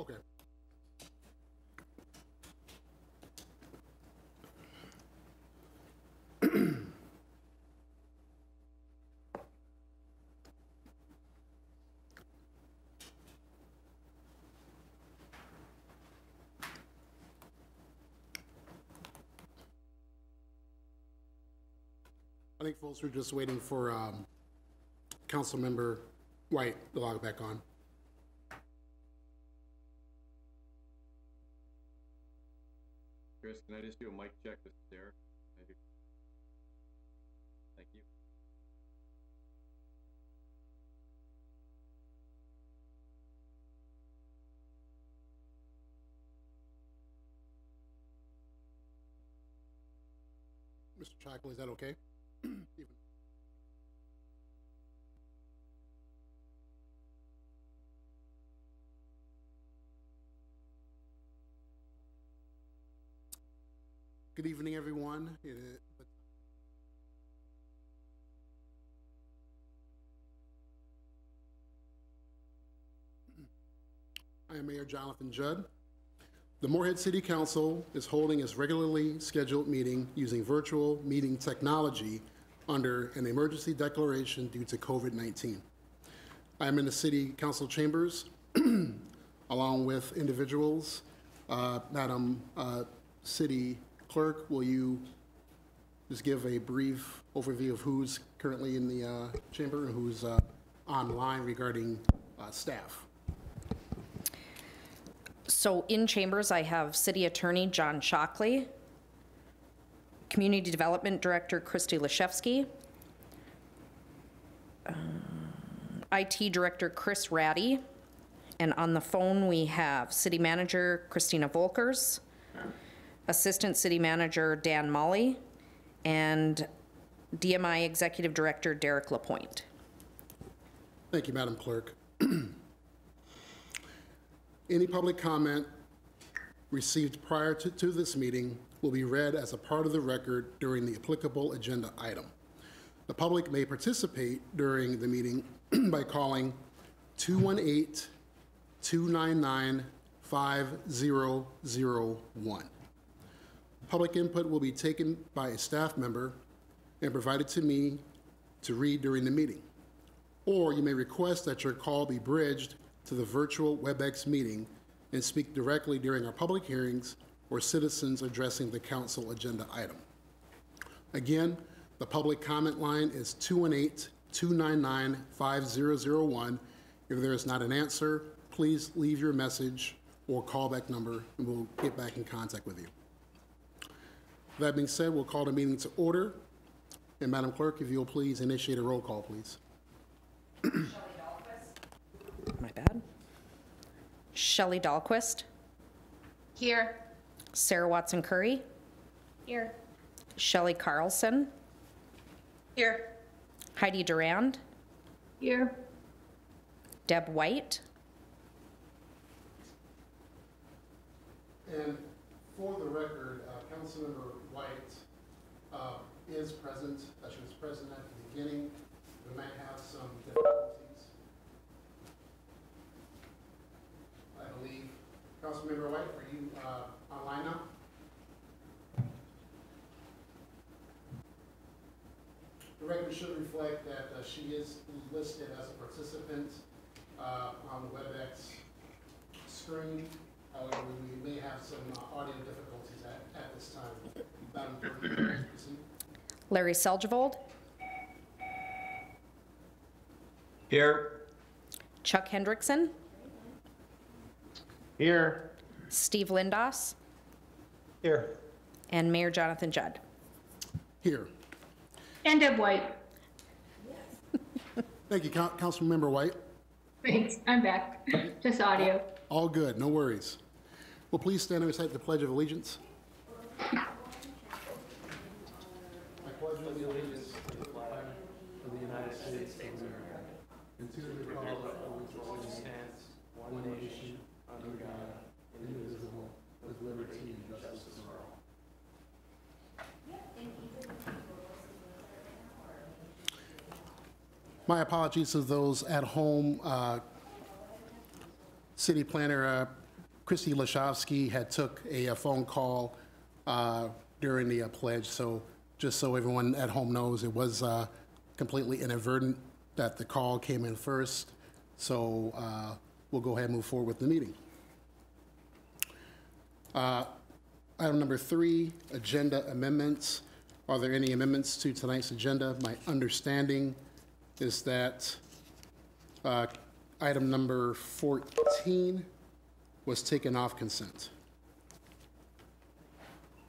Okay. I think folks are just waiting for um, Councilmember White to log back on. Chris, can I just do a mic check with Derek? Can I do- Thank you. Mr. Shockley, is that okay? Good evening, everyone. I am Mayor Jonathan Judd. The Moorhead City Council is holding its regularly scheduled meeting using virtual meeting technology under an emergency declaration due to COVID-19. I am in the city council chambers along with individuals. Uh, Madam uh, City Clerk, will you just give a brief overview of who's currently in the uh, chamber and who's uh, online regarding uh, staff? So in chambers, I have City Attorney John Shockley, Community Development Director Kristie Leshovsky, um, IT Director Chris Ratty, and on the phone, we have City Manager Christina Volkers, Assistant City Manager Dan Mahli, and DMI Executive Director Derek Lapointe. Thank you, Madam Clerk. Any public comment received prior to, to this meeting will be read as a part of the record during the applicable agenda item. The public may participate during the meeting by calling 218-299-5001. Public input will be taken by a staff member and provided to me to read during the meeting or you may request that your call be bridged to the virtual WebEx meeting and speak directly during our public hearings or citizens addressing the council agenda item. Again, the public comment line is 218-299-5001. If there is not an answer, please leave your message or callback number, and we'll get back in contact with you. That being said, we'll call the meeting to order. And Madam Clerk, if you'll please initiate a roll call, please. My bad. Shelley Dahlquist, Here. Sarah Watson Curry, Here. Shelley Carlson, Here. Heidi Durand, Here. Deb White, And for the record, uh, Councilmember White is present, uh, she was present at the beginning. We might have some difficulties. I believe, Councilmember White, are you uh, online now? The record should reflect that uh, she is listed as a participant uh, on the WebEx screen. However, we may have some uh, audio difficulties at, at this time. Madam. Larry Seljevold, Here. Chuck Hendrickson, Here. Steve Lindaas, Here. and Mayor Jonathan Judd. Here. And Deb White. Thank you, Coun- Councilmember White. Thanks. I'm back. Just audio. All good, no worries. Well, please stand and recite the Pledge of Allegiance. Pledge allegiance to the flag of the United States of America and to the republic for which it stands, one nation, under God, indivisible, with liberty and justice for all. My apologies to those at home. Uh, City Planner uh, Kristie Leshovsky had took a a phone call uh, during the uh, pledge, so just so everyone at home knows, it was uh, completely inadvertent that the call came in first, so uh, we'll go ahead and move forward with the meeting. Uh, Item number three, agenda amendments. Are there any amendments to tonight's agenda? My understanding is that uh, item number 14 was taken off consent.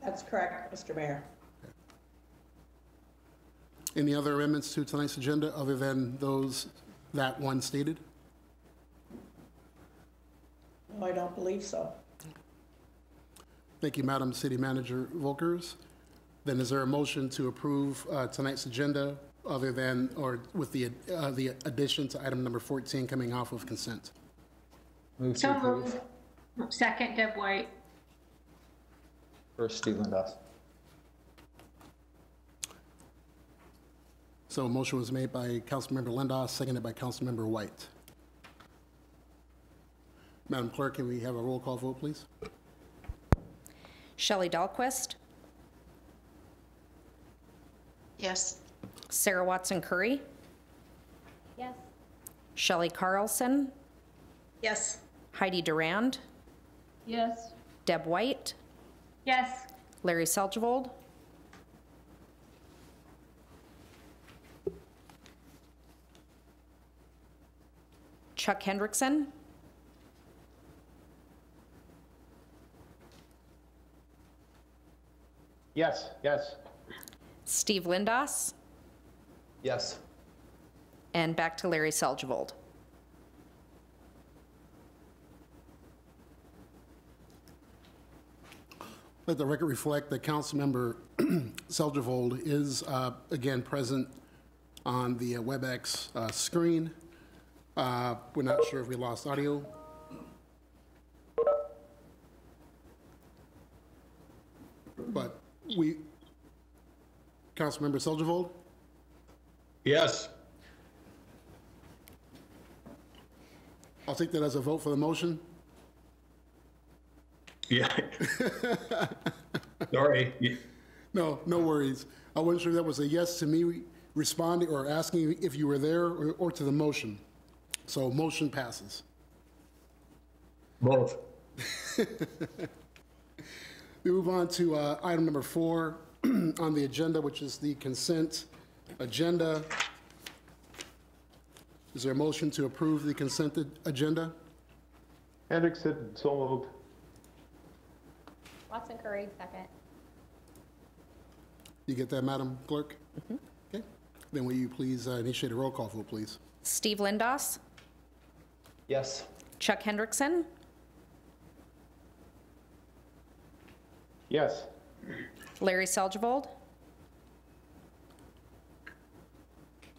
That's correct, Mr. Mayor. Any other amendments to tonight's agenda other than those, that one stated? No, I don't believe so. Thank you, Madam City Manager Volkers. Then is there a motion to approve uh, tonight's agenda other than, or with the, uh, the addition to item number 14 coming off of consent? Move to So approve. moved. Second, Deb White. First, Steve Lindaas. So a motion was made by Councilmember Lindahl, seconded by Councilmember White. Madam Clerk, can we have a roll call vote, please? Shelley Dahlquist, Yes. Sarah Watson Curry, Yes. Shelley Carlson, Yes. Heidi Durand, Yes. Deb White, Yes. Larry Seljevold, Chuck Hendrickson, Yes, yes. Steve Lindaas. Yes. and back to Larry Seljevold. Let the record reflect that Councilmember Seljevold is, uh, again, present on the uh, WebEx uh, screen. Uh, We're not sure if we lost audio. But we, Councilmember Seljevold? Yes. I'll take that as a vote for the motion. Yeah. Sorry. No, no worries. I wasn't sure if that was a yes to me responding or asking if you were there or, or to the motion. So motion passes. Both. We move on to uh, item number four on the agenda, which is the consent agenda. Is there a motion to approve the consented agenda? Hendrickson, so moved. Watson Curry, second. You get that, Madam Clerk? Okay. Then will you please uh, initiate a roll call vote, please? Steve Lindaas, Yes. Chuck Hendrickson, Yes. Larry Seljevold,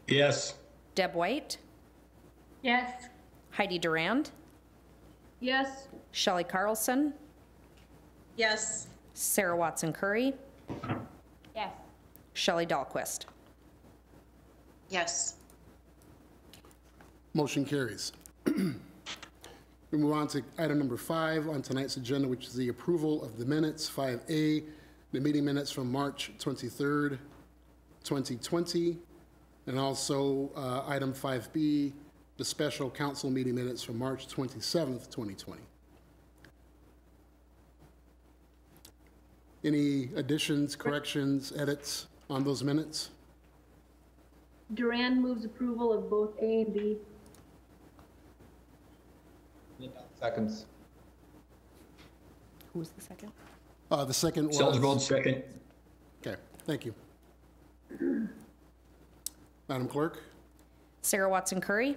Yes. Deb White, Yes. Heidi Durand, Yes. Shelley Carlson, Yes. Sarah Watson Curry, Yes. Shelley Dahlquist. Yes. Motion carries. We move on to item number five on tonight's agenda, which is the approval of the minutes, 5A, the meeting minutes from March 23rd, 2020, and also uh, item 5B, the special council meeting minutes from March 27th, 2020. Any additions, corrections, edits on those minutes? Durand moves approval of both A and B. Seconds. Who was the second? Uh, The second was... Seljevold second. Okay, thank you. Madam Clerk? Sarah Watson Curry,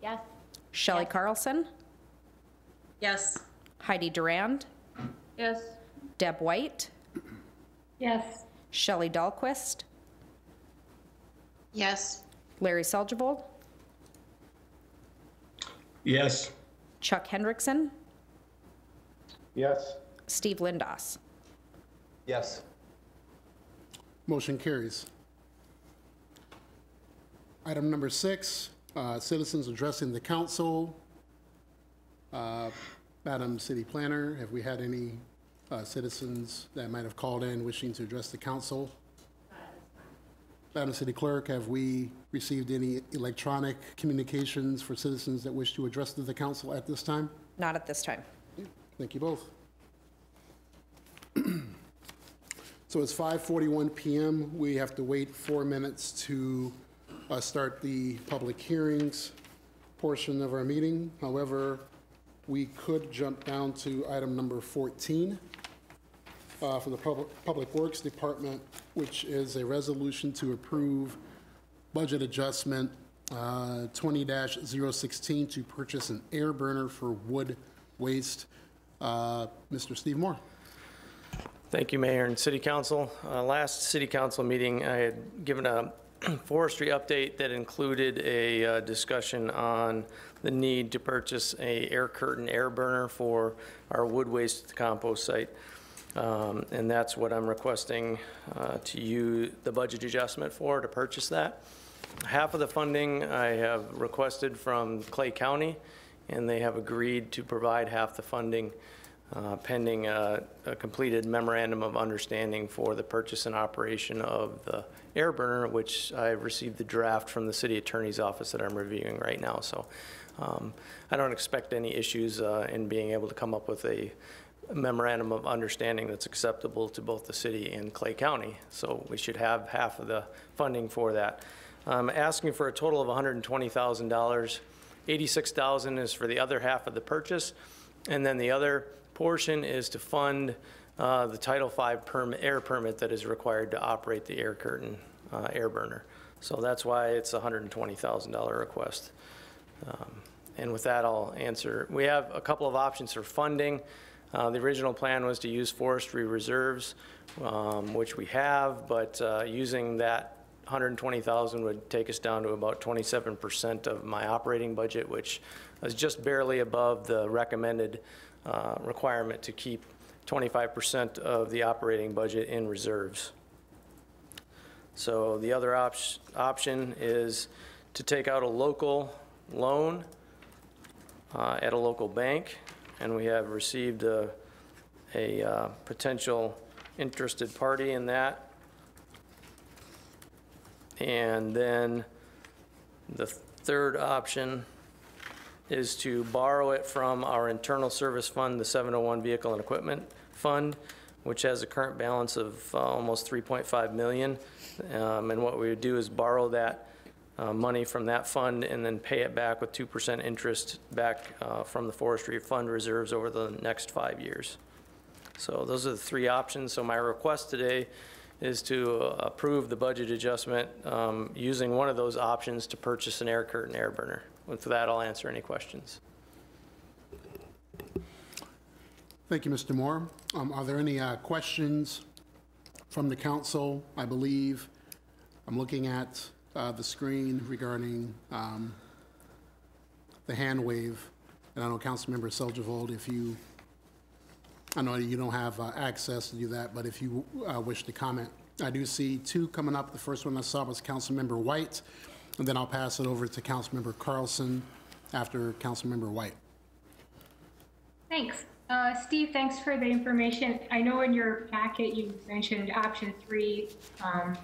Yes. Shelley Carlson, Yes. Heidi Durand, Yes. Deb White, Yes. Shelley Dahlquist, Yes. Larry Seljevold, Yes. Chuck Hendrickson, Yes. Steve Lindaas. Yes. Motion carries. Item number six, uh, citizens addressing the council. Uh, Madam City Planner, have we had any uh, citizens that might have called in wishing to address the council? Madam City Clerk, have we received any electronic communications for citizens that wish to address the council at this time? Not at this time. Thank you both. So it's 5:41 PM. We have to wait four minutes to uh, start the public hearings portion of our meeting. However, we could jump down to item number 14 uh, for the Public Public Works Department, which is a resolution to approve budget adjustment uh, 20-016 to purchase an air burner for wood waste. Uh, Mr. Steve Moore. Thank you, Mayor and City Council. Uh, Last City Council meeting, I had given a forestry update that included a uh, discussion on the need to purchase a air curtain air burner for our wood waste compost site. Um, And that's what I'm requesting uh, to you, the budget adjustment for, to purchase that. Half of the funding I have requested from Clay County, and they have agreed to provide half the funding uh, pending a a completed memorandum of understanding for the purchase and operation of the air burner, which I've received the draft from the city attorney's office that I'm reviewing right now. So um, I don't expect any issues uh, in being able to come up with a memorandum of understanding that's acceptable to both the city and Clay County. So we should have half of the funding for that. I'm asking for a total of $120,000. 86,000 is for the other half of the purchase, and then the other portion is to fund uh, the Title V permit, air permit that is required to operate the air curtain uh, air burner. So that's why it's a $120,000 request. Um, And with that, I'll answer. We have a couple of options for funding. Uh, The original plan was to use forestry reserves, um, which we have, but uh, using that 120,000 would take us down to about 27% of my operating budget, which is just barely above the recommended uh, requirement to keep 25% of the operating budget in reserves. So the other op- option is to take out a local loan uh, at a local bank, and we have received a, a uh, potential interested party in that. And then the third option is to borrow it from our internal service fund, the 701 Vehicle and Equipment Fund, which has a current balance of uh, almost 3.5 million. Um, And what we would do is borrow that uh, money from that fund and then pay it back with 2% interest back uh, from the forestry fund reserves over the next five years. So those are the three options. So my request today is to uh, approve the budget adjustment um, using one of those options to purchase an air curtain air burner. With that, I'll answer any questions. Thank you, Mr. Moore. Um, Are there any uh, questions from the council? I believe, I'm looking at uh, the screen regarding um, the hand wave, and I know Councilmember Seljevold, if you, I know you don't have uh, access to do that, but if you uh, wish to comment. I do see two coming up. The first one I saw was Councilmember White, and then I'll pass it over to Councilmember Carlson after Councilmember White. Thanks. Uh, Steve, thanks for the information. I know in your packet you mentioned option three um,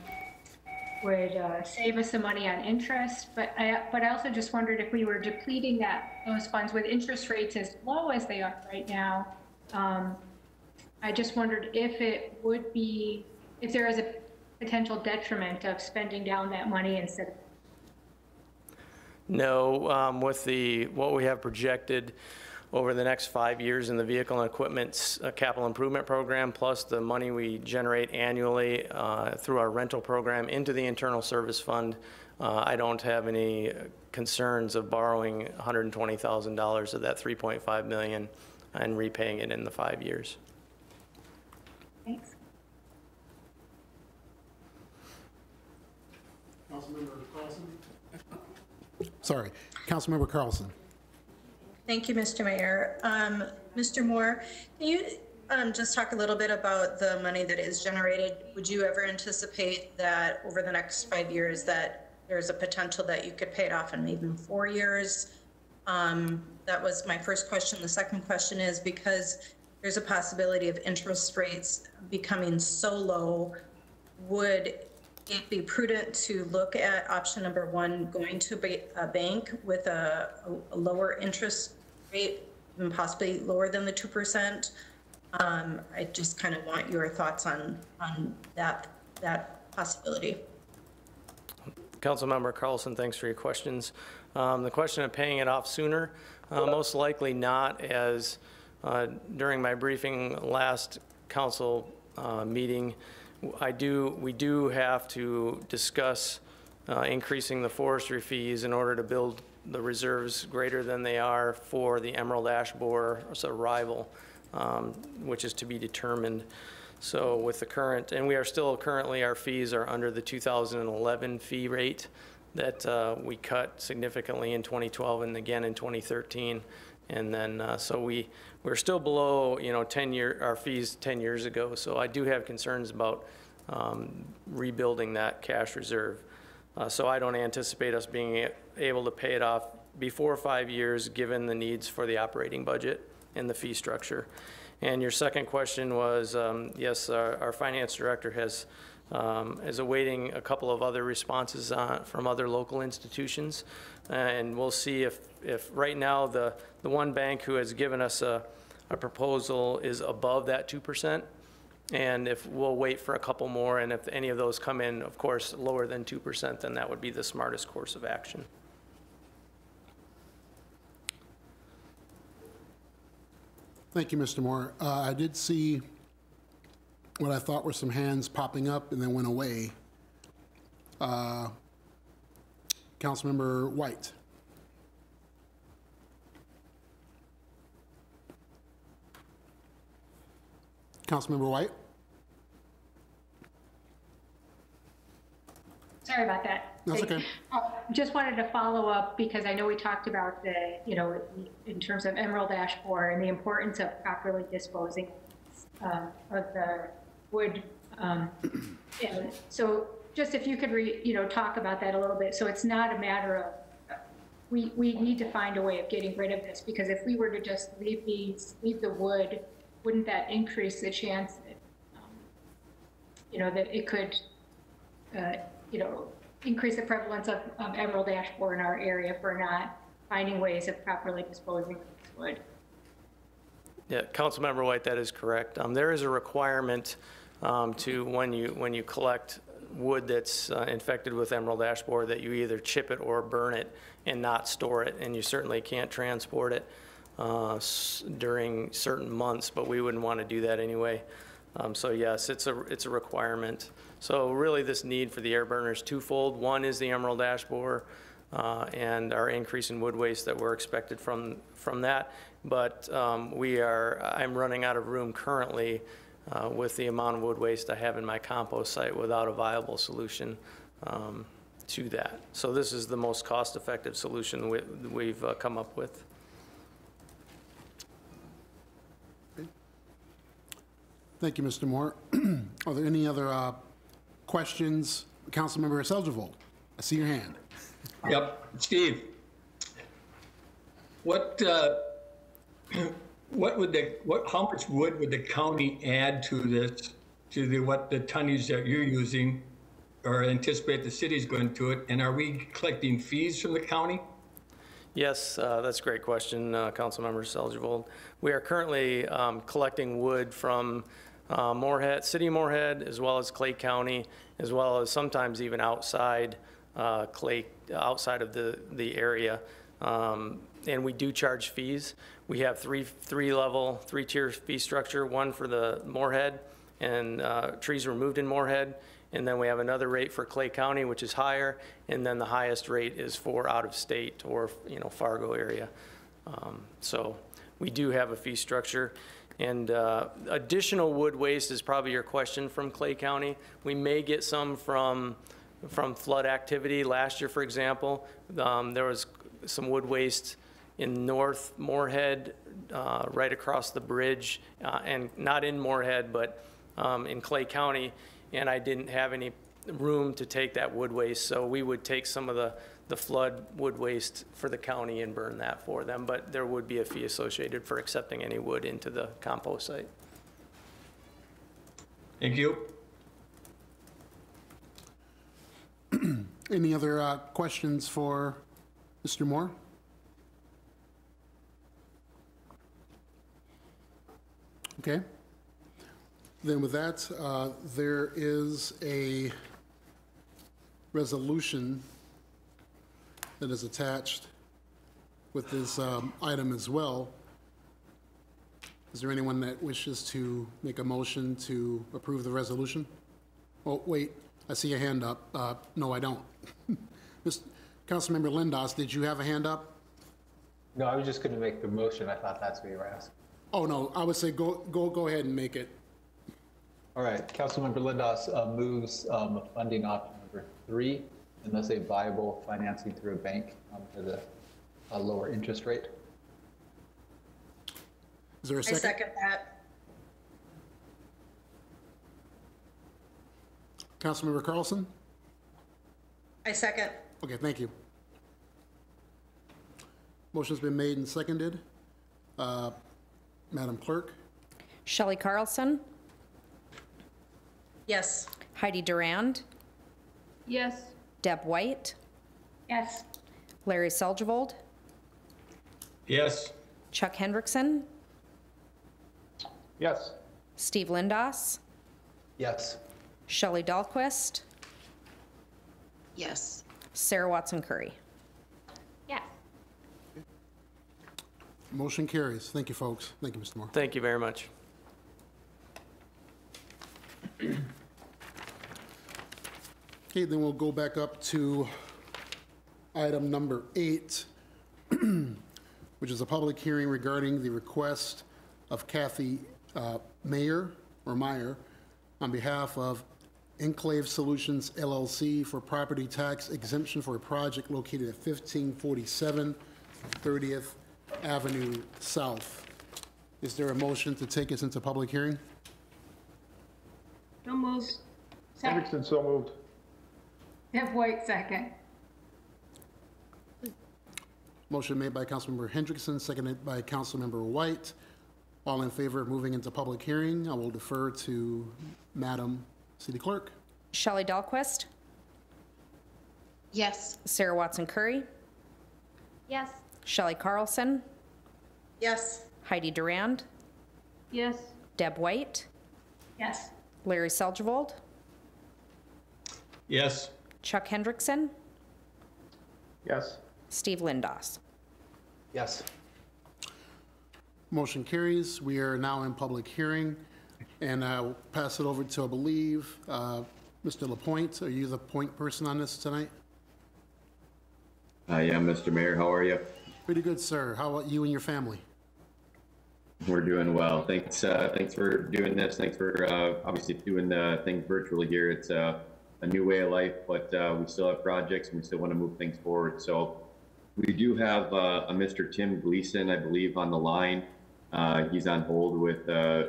would uh, save us some money on interest, but I, but I also just wondered if we were depleting that, those funds with interest rates as low as they are right now. um, I just wondered if it would be, if there is a potential detriment of spending down that money instead No, um, with the, what we have projected over the next five years in the vehicle and equipment uh, capital improvement program, plus the money we generate annually uh, through our rental program into the internal service fund, uh, I don't have any concerns of borrowing $120,000 of that 3.5 million and repaying it in the five years. Thanks. Councilmember Carlson? Sorry, Councilmember Carlson. Thank you, Mr. Mayor. Um, Mr. Moore, can you um, just talk a little bit about the money that is generated? Would you ever anticipate that over the next five years that there's a potential that you could pay it off in maybe four years? Um, That was my first question. The second question is because there's a possibility of interest rates becoming so low, would it be prudent to look at option number one, going to a bank with a a lower interest rate, and possibly lower than the 2%? Um, I just kind of want your thoughts on, on that, that possibility. Councilmember Carlson, thanks for your questions. Um, The question of paying it off sooner, uh, most likely not, as uh, during my briefing last council uh, meeting, I do, we do have to discuss uh, increasing the forestry fees in order to build the reserves greater than they are for the emerald ash borer arrival, um, which is to be determined. So with the current, and we are still currently, our fees are under the 2011 fee rate that uh, we cut significantly in 2012 and again in 2013. And then, uh, so we, we're still below, you know, 10 year, our fees 10 years ago. So I do have concerns about um, rebuilding that cash reserve. Uh, So I don't anticipate us being able to pay it off before five years, given the needs for the operating budget and the fee structure. And your second question was, um, yes, our, our finance director has, um, is awaiting a couple of other responses on, from other local institutions. And we'll see if, if, right now, the, the one bank who has given us a, a proposal is above that 2%. And if, we'll wait for a couple more, and if any of those come in, of course, lower than 2%, then that would be the smartest course of action. Thank you, Mr. Moore. Uh, I did see what I thought were some hands popping up and then went away. Uh, Councilmember White. Councilmember White? Sorry about that. That's okay. Uh, Just wanted to follow up because I know we talked about the, you know, in terms of emerald ash borer and the importance of properly disposing um, of the wood. um, And so just if you could, re- you know, talk about that a little bit. So it's not a matter of, we, we need to find a way of getting rid of this because if we were to just leave these, leave the wood, wouldn't that increase the chance that, um, you know, that it could uh, you know, increase the prevalence of, of emerald ash borer in our area for not finding ways of properly disposing of this wood. Yeah, Councilmember White, that is correct. Um, There is a requirement um, to, when you, when you collect wood that's uh, infected with emerald ash borer, that you either chip it or burn it and not store it, and you certainly can't transport it uh, during certain months, but we wouldn't want to do that anyway. Um, So yes, it's a, it's a requirement. So really, this need for the air burner is twofold. One is the emerald ash borer, uh, and our increase in wood waste that we're expected from, from that. But um, we are, I'm running out of room currently uh, with the amount of wood waste I have in my compost site without a viable solution um, to that. So this is the most cost-effective solution we- we've uh, come up with. Thank you, Mr. Moore. Are there any other uh, questions? Councilmember Seljevold, I see your hand. Yep, Steve. What, uh, what would the, what, how much wood would the county add to this, to the, what the tonnage that you're using or anticipate the city's going to it? And are we collecting fees from the county? Yes, uh, that's a great question, uh, Councilmember Seljevold. We are currently um, collecting wood from uh, Moorhead, City of Moorhead, as well as Clay County, as well as sometimes even outside uh, Clay, outside of the, the area. Um, And we do charge fees. We have three, three-level, three-tier fee structure, one for the Moorhead and uh, trees removed in Moorhead, and then we have another rate for Clay County, which is higher, and then the highest rate is for out-of-state or, you know, Fargo area. Um, So we do have a fee structure. And uh, additional wood waste is probably your question from Clay County. We may get some from, from flood activity. Last year, for example, um, there was some wood waste in North Moorhead, uh, right across the bridge, uh, and not in Moorhead, but um, in Clay County, and I didn't have any room to take that wood waste, so we would take some of the, the flood wood waste for the county and burn that for them, but there would be a fee associated for accepting any wood into the compost site. Thank you. Any other uh, questions for Mr. Moore? Okay. Then with that, uh, there is a resolution that is attached with this um, item as well. Is there anyone that wishes to make a motion to approve the resolution? Oh, wait, I see a hand up. Uh, No, I don't. Miss- Councilmember Lindaas, did you have a hand up? No, I was just going to make the motion. I thought that's what you were asking. Oh, no, I would say go, go, go ahead and make it. All right, Councilmember Lindaas uh, moves um, funding option number three, and thus a viable financing through a bank um, at a, a lower interest rate. Is there a second? I second that. Councilmember Carlson? I second. Okay, thank you. Motion's been made and seconded. Uh, Madam Clerk? Shelley Carlson, Yes. Heidi Durand, Yes. Deb White, Yes. Larry Seljevold, Yes. Chuck Hendrickson, Yes. Steve Lindaas, Yes. Shelley Dahlquist, Yes. Sarah Watson Curry. Yes. Motion carries. Thank you, folks. Thank you, Mr. Moore. Thank you very much. Okay, then we'll go back up to item number eight, which is a public hearing regarding the request of Kathy uh, Mayer, or Meyer, on behalf of Enclave Solutions LLC for property tax exemption for a project located at 1547 30th Avenue South. Is there a motion to take us into public hearing? So moved. Second. Hendrickson, so moved. Deb White, second. Motion made by Councilmember Hendrickson, seconded by Councilmember White. All in favor of moving into public hearing, I will defer to Madam City Clerk. Shelley Dahlquist, Yes. Sarah Watson Curry, Yes. Shelley Carlson, Yes. Heidi Durand, Yes. Deb White, Yes. Larry Seljevold, Yes. Chuck Hendrickson, Yes. Steve Lindaas. Yes. Motion carries. We are now in public hearing, and I'll pass it over to, I believe, uh, Mr. Lapointe. Are you the point person on this tonight? I am, Mr. Mayor. How are you? Pretty good, sir. How about you and your family? We're doing well. Thanks, uh, thanks for doing this. Thanks for, uh, obviously doing the things virtually here. It's, uh, a new way of life, but, uh, we still have projects and we still want to move things forward. So we do have, uh, a Mr. Tim Gleason, I believe, on the line. Uh, he's on hold with, uh,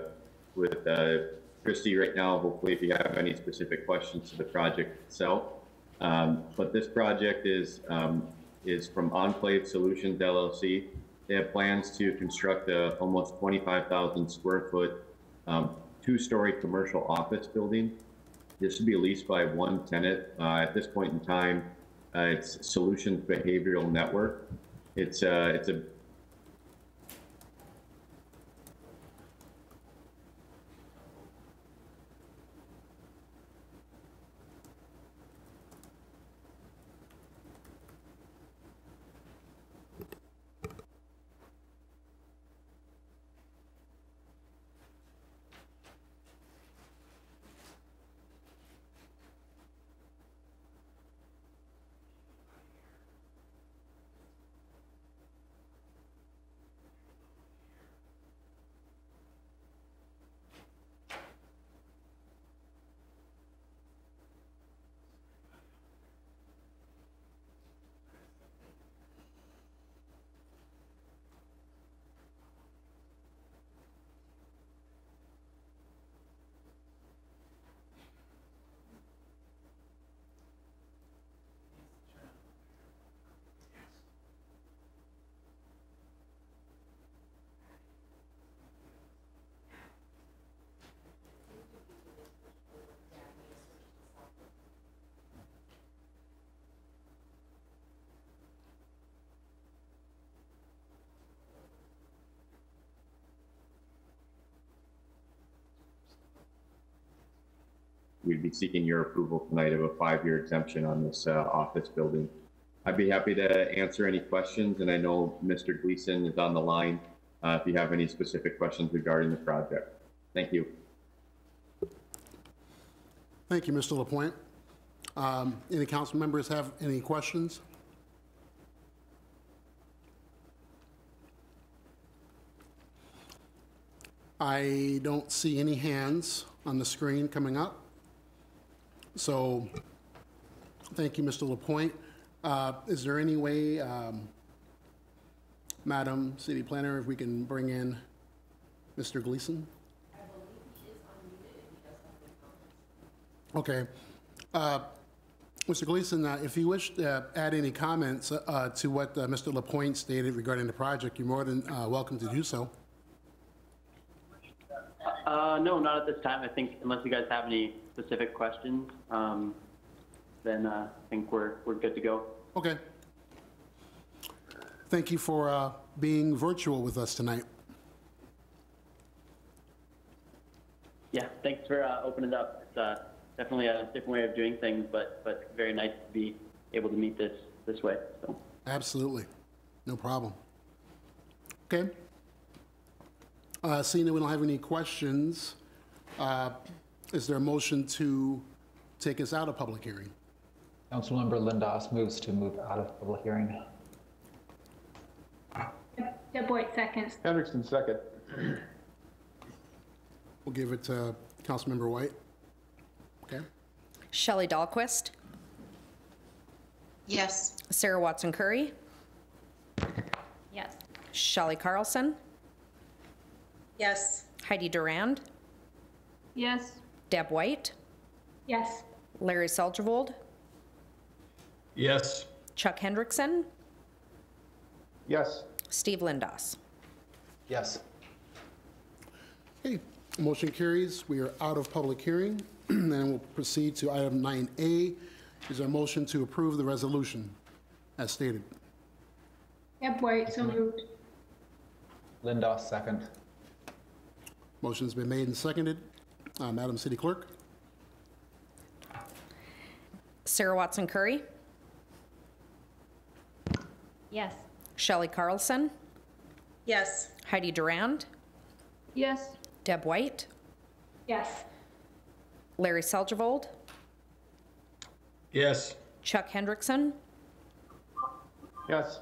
with, uh, Christie right now. Hopefully, if you have any specific questions to the project itself. Um, but this project is, um, is from Enclave Solutions LLC. They have plans to construct a almost 25,000 square foot, um, two-story commercial office building. This should be leased by one tenant. Uh, at this point in time, uh, it's Solutions Behavioral Network. It's, uh, it's a we'd be seeking your approval tonight of a five-year exemption on this uh, office building. I'd be happy to answer any questions, and I know Mr. Gleason is on the line uh, if you have any specific questions regarding the project. Thank you. Thank you, Mr. Lapointe. Um, Any council members have any questions? I don't see any hands on the screen coming up. So, thank you, Mr. Lapointe. Uh, Is there any way, um, Madam City Planner, if we can bring in Mr. Gleason? Okay. Uh, Mr. Gleason, uh, if you wish to add any comments uh, to what uh, Mr. Lapointe stated regarding the project, you're more than uh, welcome to do so. Uh, no, not at this time. I think unless you guys have any specific questions, um, then uh, I think we're we're good to go. Okay. Thank you for uh, being virtual with us tonight. Yeah, thanks for uh, opening it up. It's uh, definitely a different way of doing things, but but very nice to be able to meet this this way. So. Absolutely. No problem. Okay. Uh, Seeing that we don't have any questions, uh, is there a motion to take us out of public hearing? Councilmember Lindaas moves to move out of public hearing. Deb White seconds. Hendrickson, second. We'll give it to Councilmember White. Okay. Shelley Dahlquist, Yes. Sarah Watson Curry, Yes. Shelley Carlson, Yes. Heidi Durand, Yes. Deb White, Yes. Larry Seljevold, Yes. Chuck Hendrickson, Yes. Steve Lindaas. Yes. Okay, motion carries. We are out of public hearing, and we'll proceed to item 9A. Is there a motion to approve the resolution as stated? Deb White, so moved. Lindaas, second. Motion's been made and seconded. Uh, Madam City Clerk? Sarah Watson Curry, Yes. Shelley Carlson, Yes. Heidi Durand, Yes. Deb White, Yes. Larry Seljevold, Yes. Chuck Hendrickson, Yes.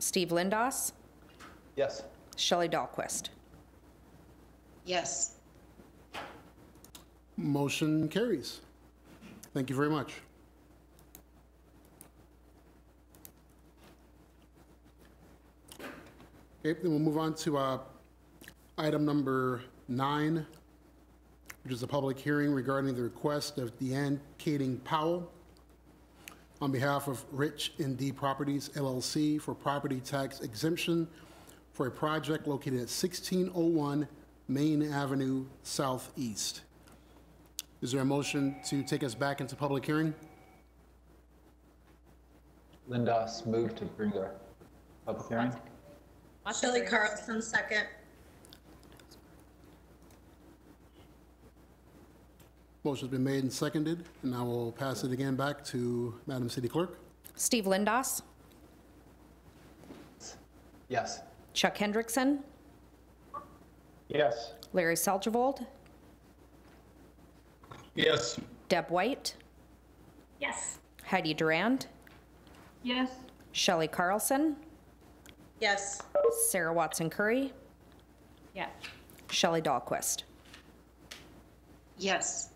Steve Lindaas, Yes. Shelley Dahlquist. Yes. Motion carries. Thank you very much. Okay, then we'll move on to uh, item number nine, which is a public hearing regarding the request of Deanne Kading Powell on behalf of Rich and D Properties LLC for property tax exemption for a project located at 1601 Main Avenue Southeast. Is there a motion to take us back into public hearing? Lindaas moved to bring the public hearing. Shelley Carlson, second. Motion's been made and seconded, and I will pass it again back to Madam City Clerk. Steve Lindaas, Yes. Chuck Hendrickson, Yes. Larry Seljevold, Yes. Deb White, Yes. Heidi Durand, Yes. Shelley Carlson, Yes. Sarah Watson Curry, Yes. Shelley Dahlquist. Yes.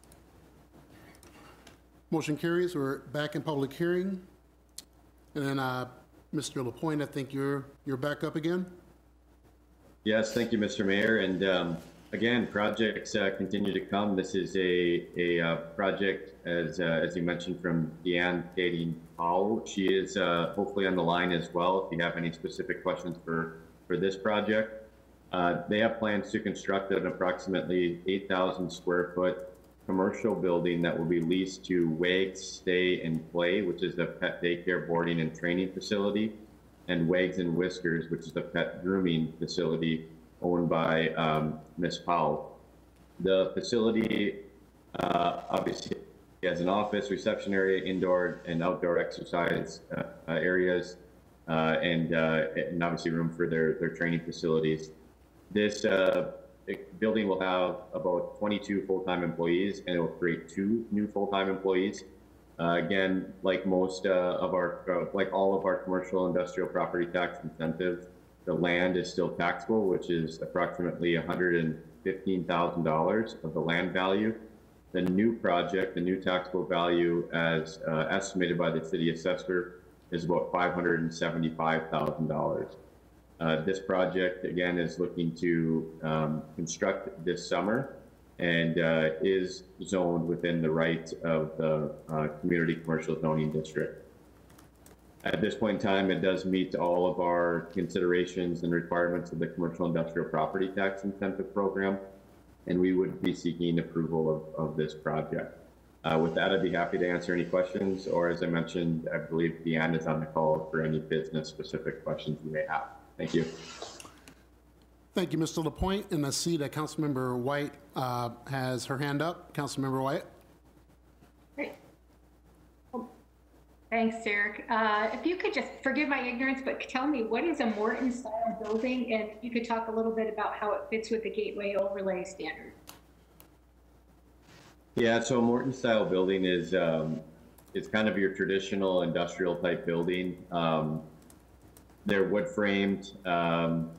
Motion carries. We're back in public hearing. And then, uh, Mr. Lapointe, I think you're, you're back up again? Yes, thank you, Mr. Mayor. And um, again, projects uh, continue to come. This is a, a uh, project, as, uh, as you mentioned, from Deanne Kading Powell. She is uh, hopefully on the line as well if you have any specific questions for, for this project. Uh, They have plans to construct an approximately 8,000 square foot commercial building that will be leased to Wags Stay and Play, which is a pet daycare boarding and training facility, and Wags and Whiskers, which is a pet grooming facility owned by um, Ms. Powell. The facility Uh, Obviously, has an office, reception area, indoor and outdoor exercise uh, areas, uh, and uh, and obviously room for their, their training facilities. This uh, building will have about 22 full-time employees, and it will create two new full-time employees. Uh, Again, like most uh, of our, uh, like all of our commercial industrial property tax incentives, the land is still taxable, which is approximately $115,000 of the land value. The new project, the new taxable value as uh, estimated by the city assessor is about $575,000. Uh, This project, again, is looking to um, construct this summer and uh, is zoned within the right of the uh, community commercial zoning district. At this point in time, it does meet all of our considerations and requirements of the commercial industrial property tax incentive program, and we would be seeking approval of, of this project. Uh, With that, I'd be happy to answer any questions, or as I mentioned, I believe Deanne is on the call for any business-specific questions you may have. Thank you. Thank you, Mr. Lapointe. And I see that Councilmember White uh, has her hand up. Councilmember White? Great. Thanks, Derek. Uh, If you could just, forgive my ignorance, but tell me, what is a Morton-style building? And you could talk a little bit about how it fits with the Gateway Overlay Standard. Yeah, so a Morton style building is, um, it's kind of your traditional industrial type building. Um, they're wood framed. Um,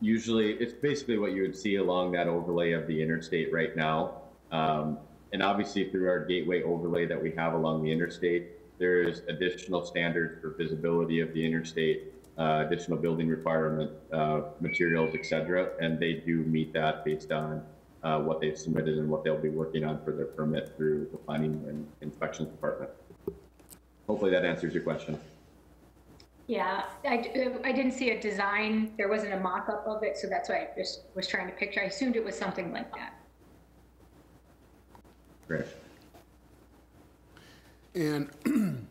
usually it's basically what you would see along that overlay of the interstate right now. Um, and obviously through our gateway overlay that we have along the interstate, there's additional standards for visibility of the interstate, uh, additional building requirement, uh, materials, et cetera. And they do meet that based on uh, what they've submitted and what they'll be working on for their permit through the planning and inspections department. Hopefully that answers your question. Yeah, I, I didn't see a design, there wasn't a mock-up of it, so that's why I just was trying to picture. I assumed it was something like that. Great. And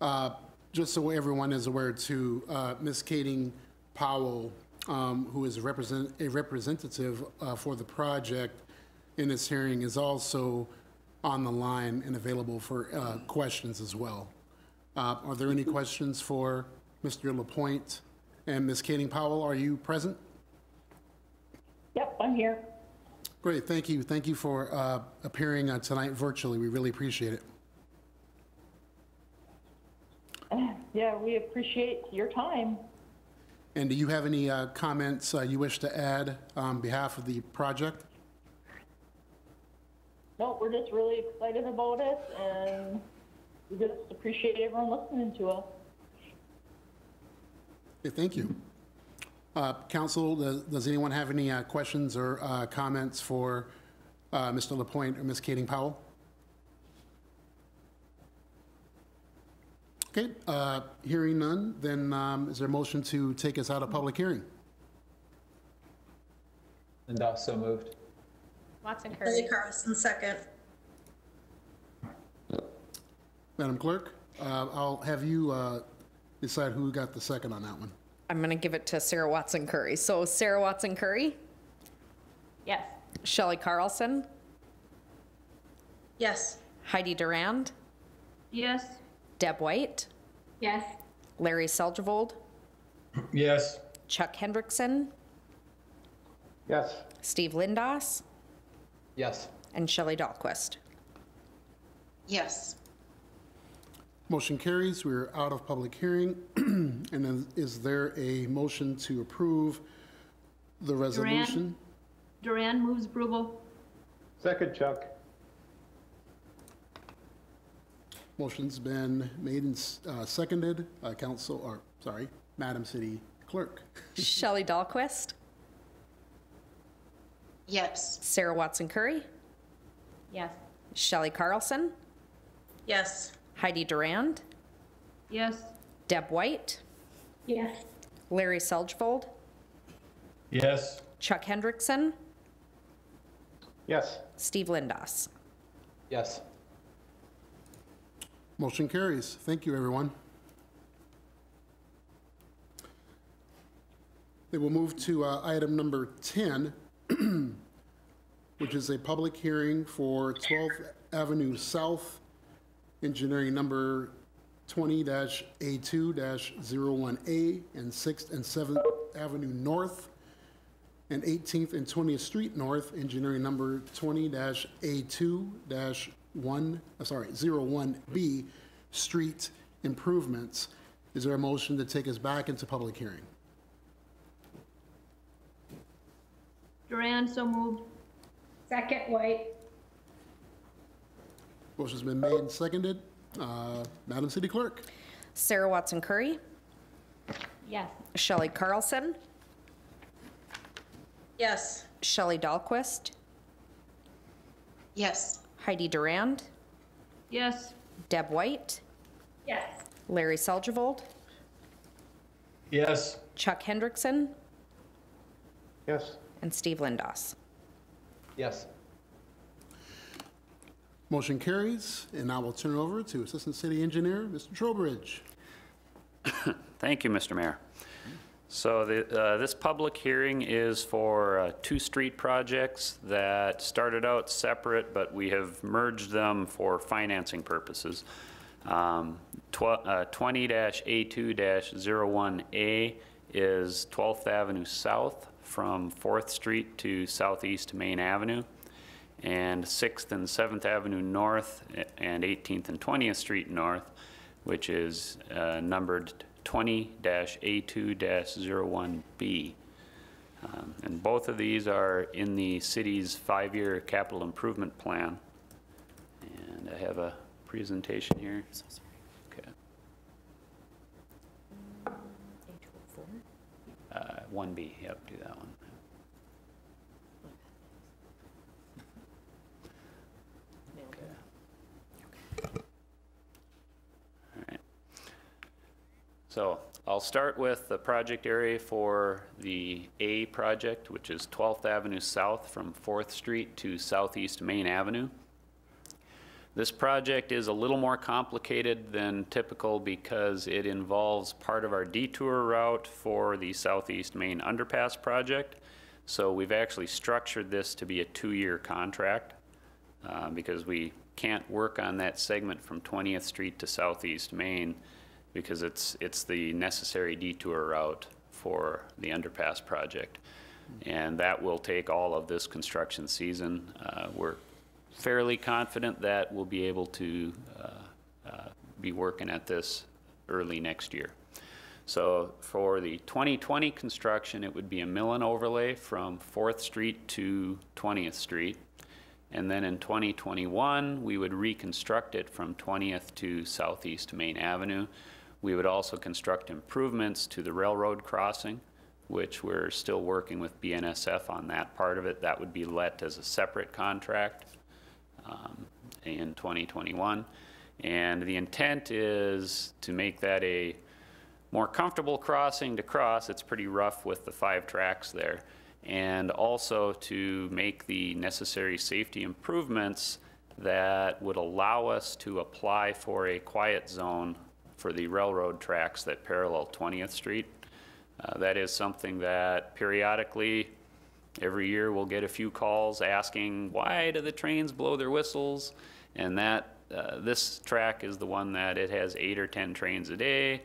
uh, just so everyone is aware too, uh, Ms. Kading Powell, um, who is represent, a representative uh, for the project in this hearing, is also on the line and available for uh, questions as well. Uh, Are there any questions for Mr. Lapointe and Ms. Kading Powell? Are you present? Yep, I'm here. Great, thank you. Thank you for uh, appearing uh, tonight virtually. We really appreciate it. Yeah, we appreciate your time. And do you have any uh, comments uh, you wish to add on behalf of the project? No, we're just really excited about it and we just appreciate everyone listening to us. Okay, thank you. Uh, Council, does does anyone have any uh, questions or uh, comments for uh, Mr. Lapointe or Ms. Kading Powell? Okay, uh, hearing none, then um, is there a motion to take us out of public hearing? Linda, so moved. Watson Lily Curry. Carlson, second. Madam Clerk, uh, I'll have you uh, decide who got the second on that one. I'm going to give it to Sarah Watson Curry. So Sarah Watson Curry, Yes. Shelley Carlson, Yes. Heidi Durand, Yes. Deb White, Yes, Larry Seljevold, Yes. Chuck Hendrickson, Yes. Steve Lindaas, Yes. and Shelley Dahlquist. Yes. Motion carries. We're out of public hearing. And then is there a motion to approve the resolution? Durand Durand moves approval. Second, Chuck. Motion's been made and uh, seconded. Uh, Council, or, sorry, Madam City Clerk. Shelley Dahlquist, Yes. Sarah Watson Curry, Yes. Shelley Carlson, Yes. Heidi Durand, Yes. Deb White, yes, Larry Seljevold, Yes. Chuck Hendrickson, Yes. Steve Lindaas. Yes. Motion carries. Thank you, everyone. Then we'll move to uh, item number 10, which is a public hearing for 12th Avenue South, engineering number 20-A2-01A, and 6th and 7th Avenue North, and 18th and 20th Street North, engineering number 20-A2-1, uh, sorry, 01B, street improvements. Is there a motion to take us back into public hearing? Durand, so moved. Second, White. Motion's been made and seconded. Uh, Madam City Clerk? Sarah Watson Curry, Yes. Shelley Carlson, Yes. Shelley Dahlquist, Yes. Heidi Durand, Yes. Deb White, Yes. Larry Seljevold, Yes. Chuck Hendrickson, Yes. and Steve Lindaas? Yes. Motion carries, and now we'll turn it over to Assistant City Engineer, Mr. Trowbridge. Thank you, Mr. Mayor. So the, uh, this public hearing is for uh, two street projects that started out separate, but we have merged them for financing purposes. Um, tw- uh, 20-A2-01A is 12th Avenue South from 4th Street to Southeast Main Avenue and 6th and 7th Avenue North and 18th and 20th Street North, which is uh, numbered 20-A2-01B. Um, And both of these are in the city's five-year capital improvement plan. And I have a presentation here. Okay. Uh, 1B, yep, do that one. So I'll start with the project area for the A project, which is 12th Avenue South from 4th Street to Southeast Main Avenue. This project is a little more complicated than typical because it involves part of our detour route for the Southeast Main Underpass project. So we've actually structured this to be a two-year contract uh, because we can't work on that segment from 20th Street to Southeast Main because it's, it's the necessary detour route for the underpass project. And that will take all of this construction season. Uh, We're fairly confident that we'll be able to uh, uh, be working at this early next year. So for the 2020 construction, it would be a mill and overlay from 4th Street to 20th Street. And then in 2021, we would reconstruct it from 20th to Southeast Main Avenue. We would also construct improvements to the railroad crossing, which we're still working with BNSF on that part of it. That would be let as a separate contract um, in 2021. And the intent is to make that a more comfortable crossing to cross. It's pretty rough with the five tracks there. And also to make the necessary safety improvements that would allow us to apply for a quiet zone for the railroad tracks that parallel 20th Street. Uh, That is something that periodically, every year, we'll get a few calls asking, why do the trains blow their whistles? And that, uh, this track is the one that it has eight or 10 trains a day,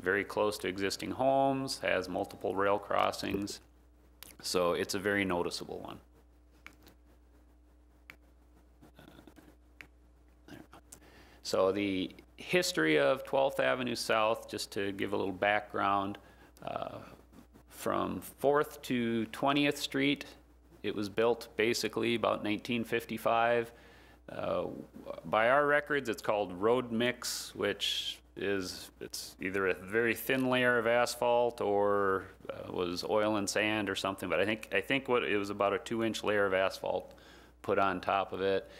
very close to existing homes, has multiple rail crossings. So it's a very noticeable one. So the history of 12th Avenue South, just to give a little background, uh, from 4th to 20th Street, it was built basically about 1955. Uh, by our records, it's called road mix, which is it's either a very thin layer of asphalt or uh, was oil and sand or something. But I think I think what it was about a two-inch layer of asphalt put on top of it.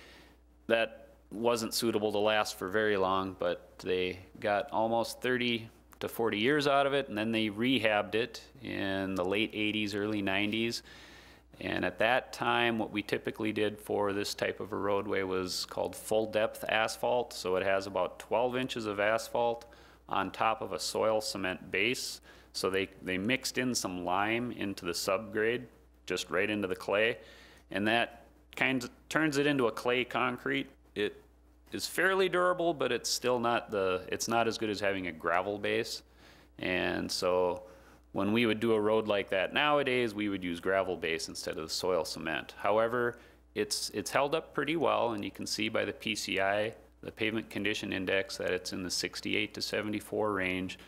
That wasn't suitable to last for very long, but they got almost 30 to 40 years out of it, and then they rehabbed it in the late 80s, early 90s. And at that time, what we typically did for this type of a roadway was called full depth asphalt. So it has about 12 inches of asphalt on top of a soil cement base. So they, they mixed in some lime into the subgrade, just right into the clay. And that kind of turns it into a clay concrete it is fairly durable, but it's still not the, it's not as good as having a gravel base. And so when we would do a road like that nowadays, we would use gravel base instead of the soil cement. However, it's, it's held up pretty well, and you can see by the PCI, the pavement condition index, that it's in the 68 to 74 range,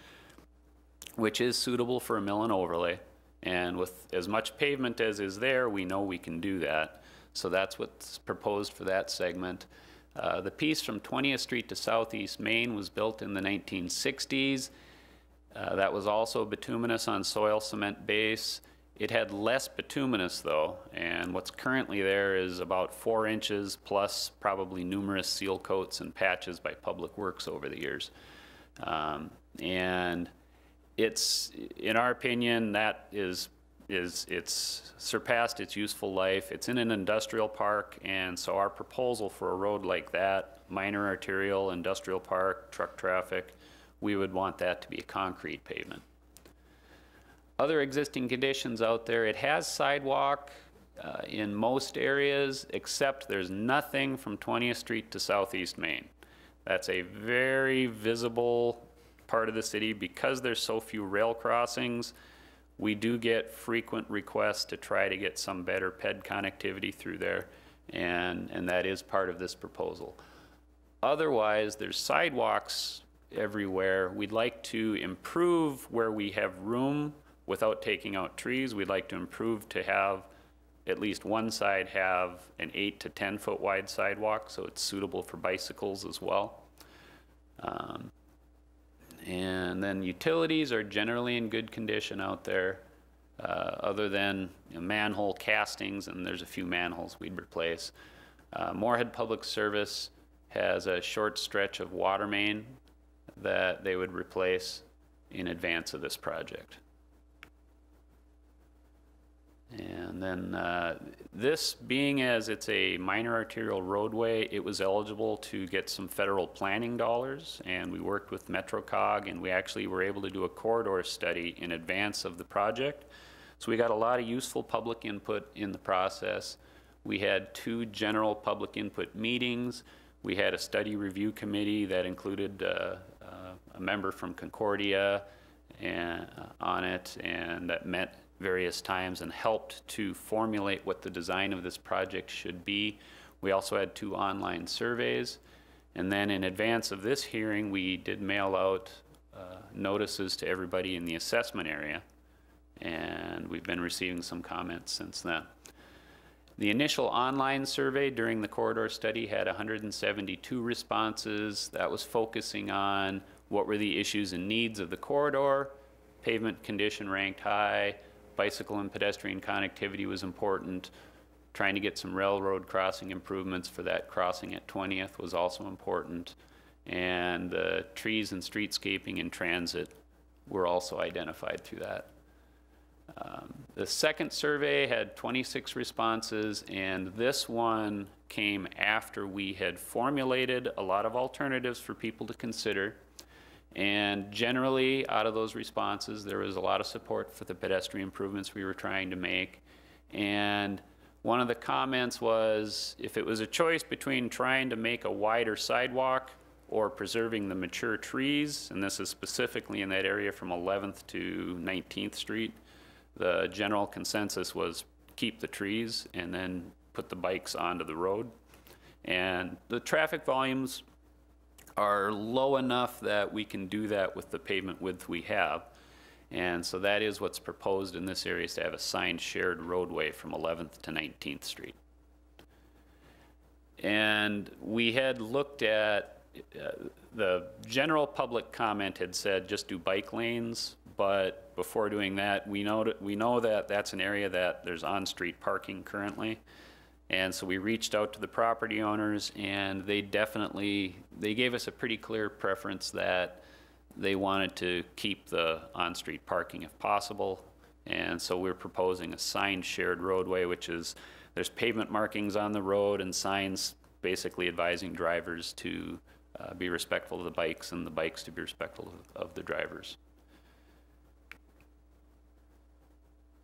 which is suitable for a mill and overlay. And with as much pavement as is there, we know we can do that. So that's what's proposed for that segment. Uh, the piece from 20th Street to Southeast Main was built in the 1960s. Uh, that was also bituminous on soil cement base. It had less bituminous though, and what's currently there is about four inches plus probably numerous seal coats and patches by Public Works over the years. Um, and it's, in our opinion, that is, is, it's surpassed its useful life. It's in an industrial park, and so our proposal for a road like that, minor arterial, industrial park, truck traffic, we would want that to be a concrete pavement. Other existing conditions out there, it has sidewalk uh, in most areas, except there's nothing from 20th Street to Southeast Main. That's a very visible part of the city. Because there's so few rail crossings, we do get frequent requests to try to get some better PED connectivity through there, and, and that is part of this proposal. Otherwise, there's sidewalks everywhere. We'd like to improve where we have room without taking out trees. We'd like to improve to have at least one side have an eight to 10 foot wide sidewalk, so it's suitable for bicycles as well. Um, and then utilities are generally in good condition out there, uh, other than you know, manhole castings, and there's a few manholes we'd replace. Uh, Moorhead Public Service has a short stretch of water main that they would replace in advance of this project. And then uh, this being as it's a minor arterial roadway, it was eligible to get some federal planning dollars and we worked with MetroCog and we actually were able to do a corridor study in advance of the project. So we got a lot of useful public input in the process. We had two general public input meetings. We had a study review committee that included uh, uh, a member from Concordia and, uh, on it and that met various times and helped to formulate what the design of this project should be. We also had two online surveys. And then in advance of this hearing, we did mail out uh, notices to everybody in the assessment area. And we've been receiving some comments since then. The initial online survey during the corridor study had 172 responses. That was focusing on what were the issues and needs of the corridor. Pavement condition ranked high, bicycle and pedestrian connectivity was important. Trying to get some railroad crossing improvements for that crossing at 20th was also important. And the trees and streetscaping and transit were also identified through that. Um, the second survey had 26 responses, and this one came after we had formulated a lot of alternatives for people to consider. And generally, out of those responses, there was a lot of support for the pedestrian improvements we were trying to make. And one of the comments was if it was a choice between trying to make a wider sidewalk or preserving the mature trees, and this is specifically in that area from 11th to 19th Street, the general consensus was keep the trees and then put the bikes onto the road. And the traffic volumes are low enough that we can do that with the pavement width we have. And so that is what's proposed in this area is to have a signed shared roadway from 11th to 19th Street. And we had looked at, uh, the general public comment had said just do bike lanes, but before doing that, we know, we know that that's an area that there's on-street parking currently. And so we reached out to the property owners and they definitely, they gave us a pretty clear preference that they wanted to keep the on-street parking if possible. And so we're proposing a signed shared roadway, which is, there's pavement markings on the road and signs basically advising drivers to uh, be respectful of the bikes and the bikes to be respectful of, of the drivers.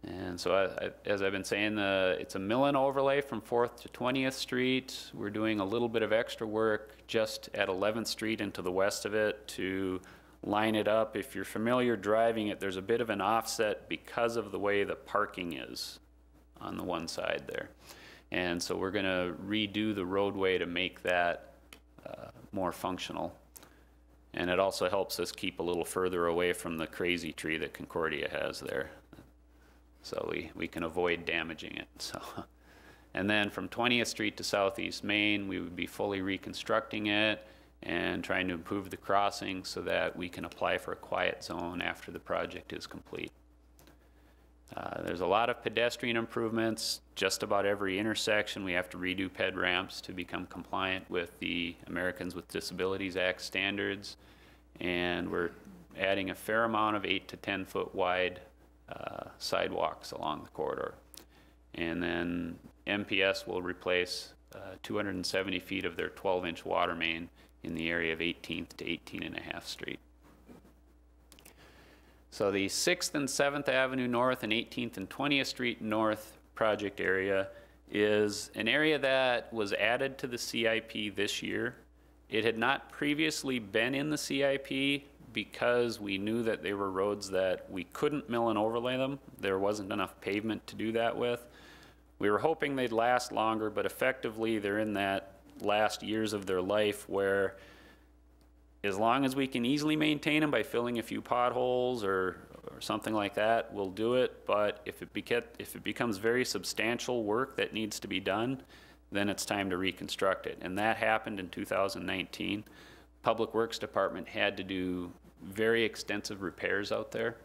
And so I- I- as I've been saying, it's a mill and overlay from 4th to 20th Street. We're doing a little bit of extra work just at 11th Street and to the west of it to line it up. If you're familiar driving it, there's a bit of an offset because of the way the parking is on the one side there. And so we're going to redo the roadway to make that uh, more functional. And it also helps us keep a little further away from the crazy tree that Concordia has there. So we, we can avoid damaging it, so. And then from 20th Street to Southeast Main, we would be fully reconstructing it and trying to improve the crossing so that we can apply for a quiet zone after the project is complete. Uh, There's a lot of pedestrian improvements, just about every intersection, we have to redo ped ramps to become compliant with the Americans with Disabilities Act standards. And we're adding a fair amount of eight to 10 foot wide uh, sidewalks along the corridor. And then MPS will replace uh, 270 feet of their 12 inch water main in the area of 18th to 18 and a half Street. So the 6th and 7th Avenue North and 18th and 20th Street North project area is an area that was added to the CIP this year. It had not previously been in the CIP because we knew that they were roads that we couldn't mill and overlay them. There wasn't enough pavement to do that with. We were hoping they'd last longer, but effectively they're in that last years of their life where as long as we can easily maintain them by filling a few potholes or, or something like that, we'll do it. But if it, if it becomes very substantial work that needs to be done, then it's time to reconstruct it. And that happened in 2019. Public Works Department had to do very extensive repairs out there.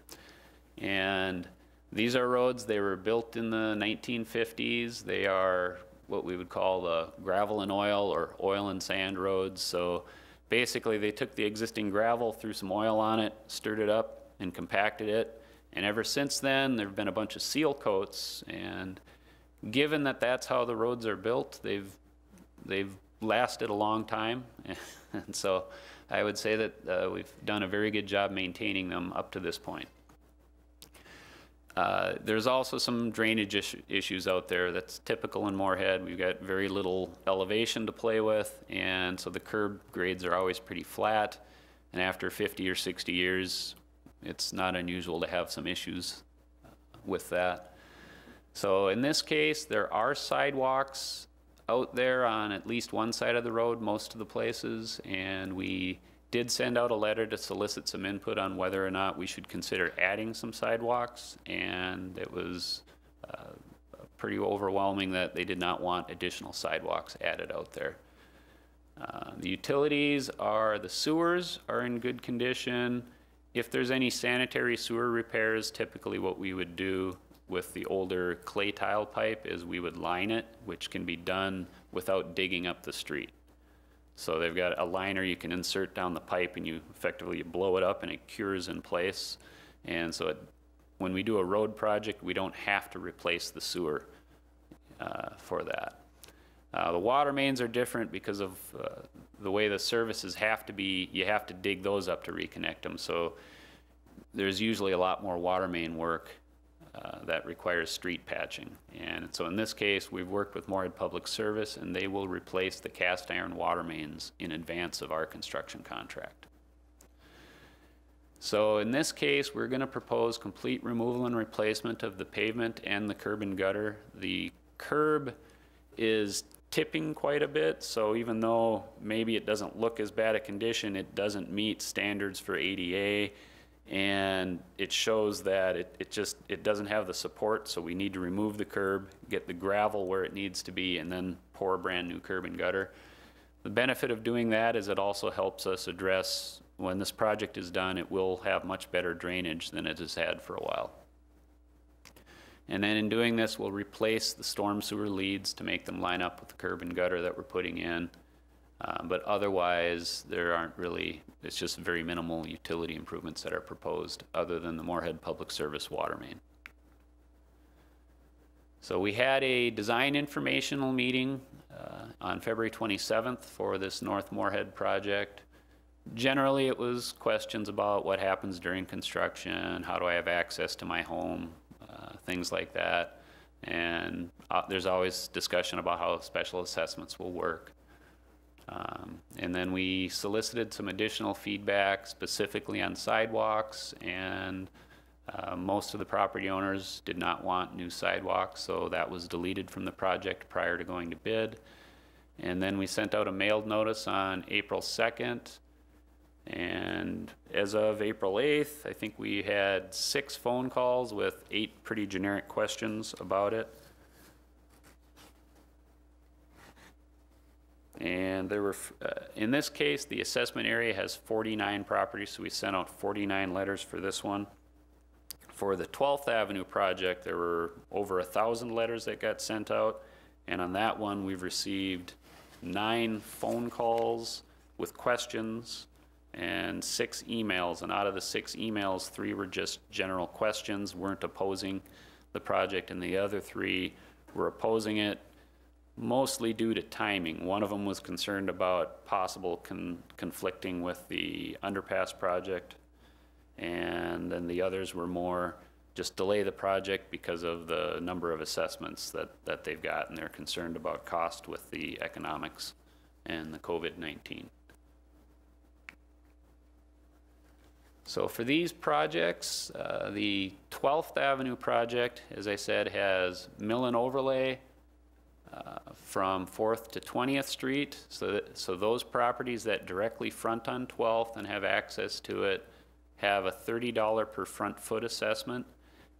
And these are roads, they were built in the 1950s. They are what we would call the gravel and oil or oil and sand roads. So basically, they took the existing gravel, threw some oil on it, stirred it up, and compacted it. And ever since then, there have been a bunch of seal coats. And given that that's how the roads are built, they've they've lasted a long time. and so I would say that uh, we've done a very good job maintaining them up to this point. Uh, there's also some drainage is- issues out there that's typical in Moorhead. We've got very little elevation to play with, and so the curb grades are always pretty flat. And after 50 or 60 years, it's not unusual to have some issues with that. So in this case, there are sidewalks out there on at least one side of the road, most of the places, and we did send out a letter to solicit some input on whether or not we should consider adding some sidewalks, and it was uh, pretty overwhelming that they did not want additional sidewalks added out there. Uh, The utilities are, the sewers are in good condition. If there's any sanitary sewer repairs, typically what we would do with the older clay tile pipe is we would line it, which can be done without digging up the street. So they've got a liner you can insert down the pipe and you effectively you blow it up and it cures in place. And so it, when we do a road project, we don't have to replace the sewer uh, for that. Uh, the water mains are different because of uh, the way the services have to be, you have to dig those up to reconnect them. So there's usually a lot more water main work uh, that requires street patching. And so in this case, we've worked with Moorhead Public Service and they will replace the cast iron water mains in advance of our construction contract. So in this case, we're going to propose complete removal and replacement of the pavement and the curb and gutter. The curb is tipping quite a bit, so even though maybe it doesn't look as bad a condition, it doesn't meet standards for ADA, and it shows that it, it just, it doesn't have the support, so we need to remove the curb, get the gravel where it needs to be, and then pour a brand-new curb and gutter. The benefit of doing that is it also helps us address, when this project is done, it will have much better drainage than it has had for a while. And then in doing this, we'll replace the storm sewer leads to make them line up with the curb and gutter that we're putting in. Uh, But otherwise, there aren't really, it's just very minimal utility improvements that are proposed, other than the Moorhead Public Service water main. So we had a design informational meeting uh, on February 27th for this North Moorhead project. Generally, it was questions about what happens during construction, how do I have access to my home, uh, things like that. And uh, there's always discussion about how special assessments will work. Um, And then we solicited some additional feedback specifically on sidewalks, and uh, most of the property owners did not want new sidewalks, so that was deleted from the project prior to going to bid. And then we sent out a mailed notice on April 2nd. And as of April 8th, I think we had six phone calls with eight pretty generic questions about it. And there were, uh, in this case, the assessment area has 49 properties, so we sent out 49 letters for this one. For the 12th Avenue project, there were over a thousand letters that got sent out. And on that one, we've received nine phone calls with questions and six emails. And out of the six emails, three were just general questions, weren't opposing the project, and the other three were opposing it, mostly due to timing. One of them was concerned about possible con- conflicting with the underpass project, and then the others were more just delay the project because of the number of assessments that, that they've got, and they're concerned about cost with the economics and the COVID-19. So for these projects, uh, the 12th Avenue project, as I said, has mill and overlay from 4th to 20th Street. So, that, so those properties that directly front on 12th and have access to it have a $30 per front foot assessment.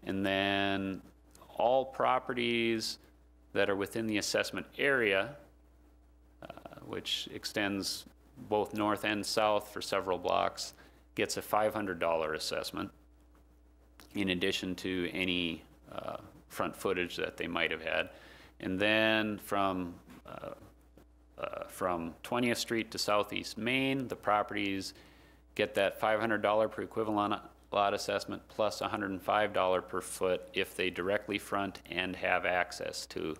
And then all properties that are within the assessment area, uh, which extends both north and south for several blocks, gets a $500 assessment in addition to any uh, front footage that they might have had. And then from, uh, uh, from 20th Street to Southeast Main, the properties get that $500 per equivalent lot assessment plus $105 per foot if they directly front and have access to.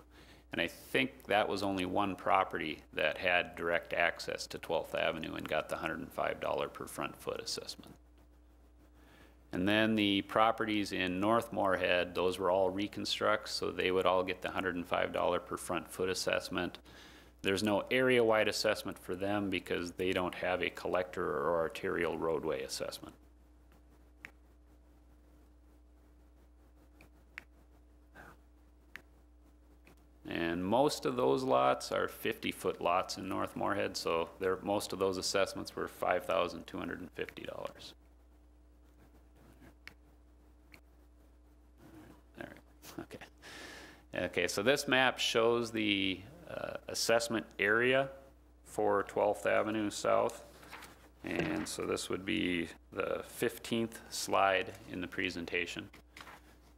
And I think that was only one property that had direct access to 12th Avenue and got the $105 per front foot assessment. And then the properties in North Moorhead, those were all reconstructs, so they would all get the $105 per front foot assessment. There's no area-wide assessment for them because they don't have a collector or arterial roadway assessment. And most of those lots are 50-foot lots in North Moorhead, so most of those assessments were $5,250. There, okay. Okay, so this map shows the uh, assessment area for 12th Avenue South. And so this would be the 15th slide in the presentation.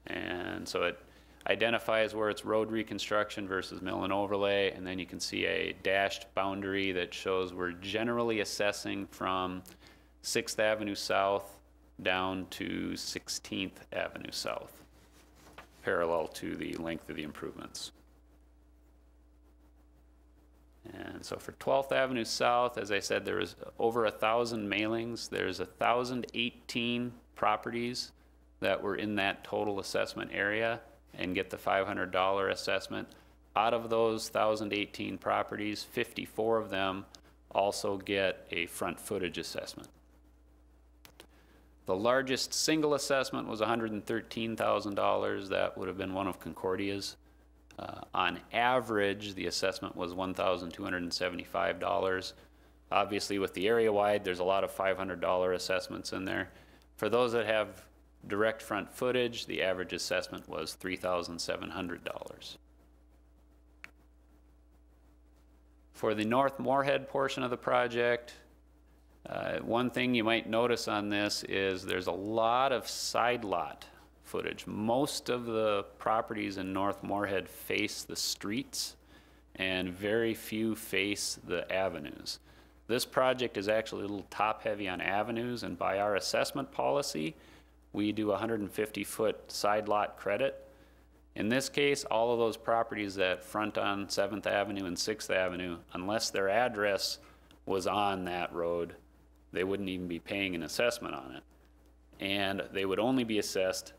And so it identifies where it's road reconstruction versus mill and overlay, and then you can see a dashed boundary that shows we're generally assessing from 6th Avenue South down to 16th Avenue South, parallel to the length of the improvements. And so for 12th Avenue South, as I said, there is over a thousand mailings. There's a thousand eighteen properties that were in that total assessment area and get the $500 assessment. Out of those 1,018 properties, 54 of them also get a front footage assessment. The largest single assessment was $113,000. That would have been one of Concordia's. Uh, on average, the assessment was $1,275. Obviously, with the area wide, there's a lot of $500 assessments in there. For those that have direct front footage, the average assessment was $3,700. For the North Moorhead portion of the project, uh, one thing you might notice on this is there's a lot of side lot footage. Most of the properties in North Moorhead face the streets and very few face the avenues. This project is actually a little top heavy on avenues and by our assessment policy, we do 150 foot side lot credit. In this case, all of those properties that front on 7th Avenue and 6th Avenue, unless their address was on that road, they wouldn't even be paying an assessment on it. And they would only be assessed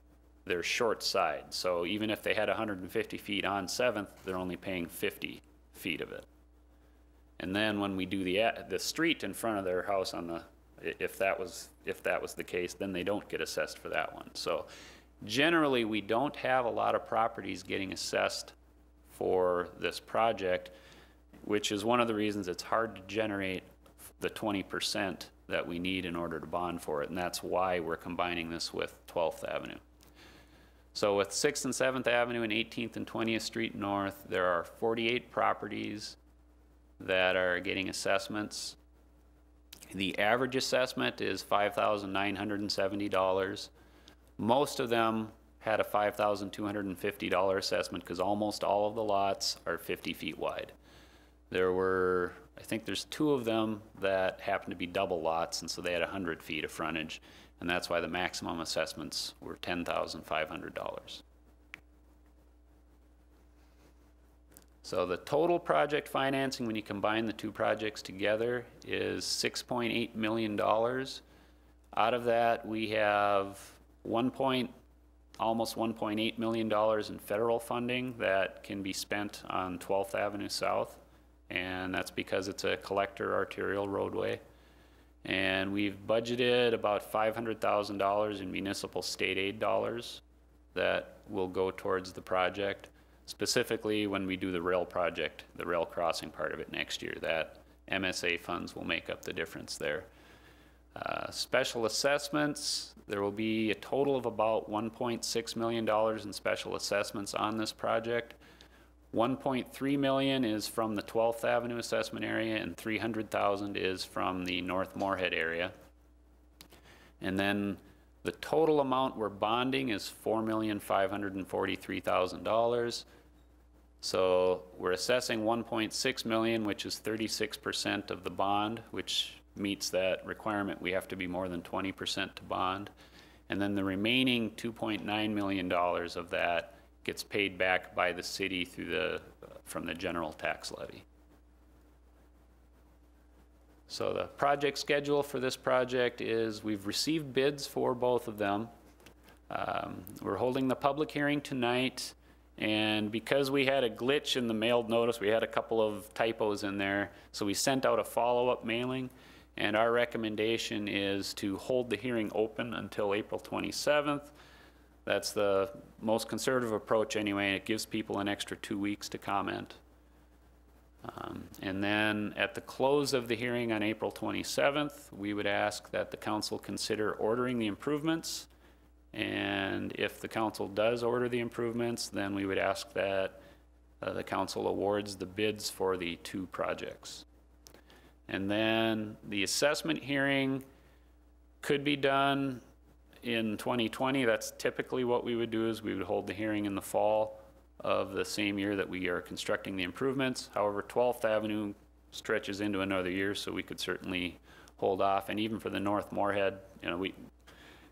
they're short side. So even if they had 150 feet on Seventh, they're only paying 50 feet of it. And then when we do the, the street in front of their house on the, if that was, if that was the case, then they don't get assessed for that one. So generally, we don't have a lot of properties getting assessed for this project, which is one of the reasons it's hard to generate the 20% that we need in order to bond for it. And that's why we're combining this with 12th Avenue. So with 6th and 7th Avenue and 18th and 20th Street North, there are 48 properties that are getting assessments. The average assessment is $5,970. Most of them had a $5,250 assessment because almost all of the lots are 50 feet wide. There were, think there's two of them that happened to be double lots, and so they had 100 feet of frontage, and that's why the maximum assessments were $10,500. So the total project financing, when you combine the two projects together, is $6.8 million. Out of that, we have 1 point, almost $1.8 million in federal funding that can be spent on 12th Avenue South, and that's because it's a collector arterial roadway. And we've budgeted about $500,000 in municipal state aid dollars that will go towards the project. Specifically, when we do the rail project, the rail crossing part of it next year, that MSA funds will make up the difference there. Uh, Special assessments, there will be a total of about $1.6 million in special assessments on this project. 1.3 million is from the 12th Avenue assessment area and 300,000 is from the North Moorhead area. And then the total amount we're bonding is $4,543,000. So we're assessing 1.6 million, which is 36% of the bond, which meets that requirement. We have to be more than 20% to bond. And then the remaining $2.9 million of that gets paid back by the city through the, from the general tax levy. So the project schedule for this project is, we've received bids for both of them. Um, We're holding the public hearing tonight, and because we had a glitch in the mailed notice, we had a couple of typos in there, so we sent out a follow-up mailing, and our recommendation is to hold the hearing open until April 27th. That's the most conservative approach anyway, and it gives people an extra two weeks to comment. Um, And then at the close of the hearing on April 27th, we would ask that the council consider ordering the improvements. And if the council does order the improvements, then we would ask that uh, the council awards the bids for the two projects. And then the assessment hearing could be done in 2020. That's typically what we would do is we would hold the hearing in the fall of the same year that we are constructing the improvements. However, 12th Avenue stretches into another year, so we could certainly hold off. And even for the North Moorhead, you know, we,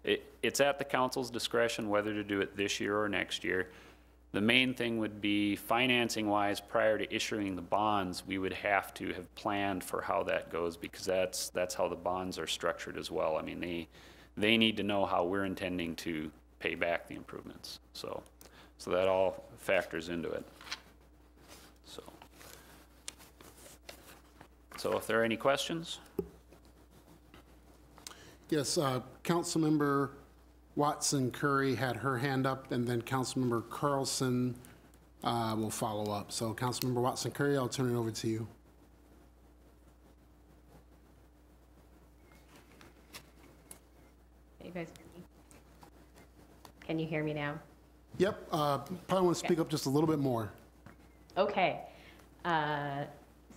it, it's at the council's discretion whether to do it this year or next year. The main thing would be financing-wise, prior to issuing the bonds, we would have to have planned for how that goes because that's, that's how the bonds are structured as well. I mean, they, they need to know how we're intending to pay back the improvements. So, so that all factors into it. So, so if there are any questions? Yes, uh, Councilmember Watson Curry had her hand up, and then Councilmember Carlson uh, will follow up. So Councilmember Watson Curry, I'll turn it over to you. You guys hear me? Can you hear me now? Yep, uh, probably want to speak up just a little bit more. Okay. Uh,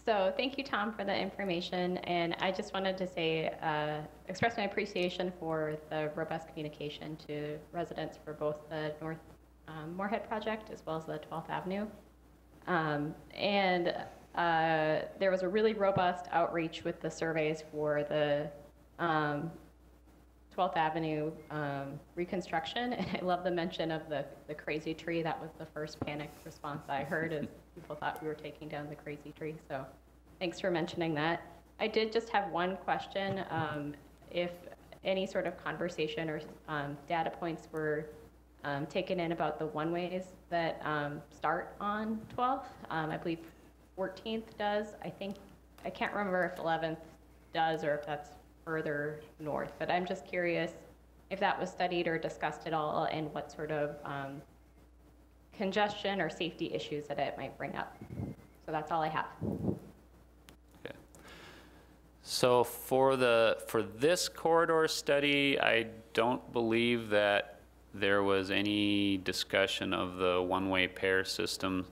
So thank you, Tom, for the information. And I just wanted to say, uh, express my appreciation for the robust communication to residents for both the North um, Moorhead project as well as the 12th Avenue. Um, And uh, there was a really robust outreach with the surveys for the um, 12th Avenue um, reconstruction, and I love the mention of the, the crazy tree. That was the first panic response I heard, is people thought we were taking down the crazy tree. So thanks for mentioning that. I did just have one question. Um, If any sort of conversation or um, data points were um, taken in about the one-ways that um, start on 12th. Um, I believe 14th does. I think, I can't remember if 11th does or if that's further north, but I'm just curious if that was studied or discussed at all and what sort of um, congestion or safety issues that it might bring up. So that's all I have. Okay. So for the, for this corridor study, I don't believe that there was any discussion of the one-way pair system.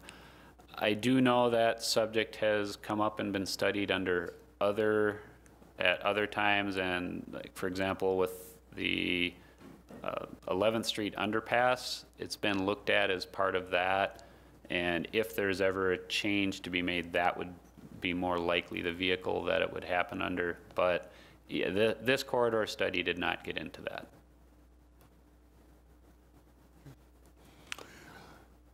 I do know that subject has come up and been studied under other, at other times, and like, for example, with the uh, 11th Street underpass, it's been looked at as part of that, and if there's ever a change to be made, that would be more likely the vehicle that it would happen under, but yeah, this corridor study did not get into that.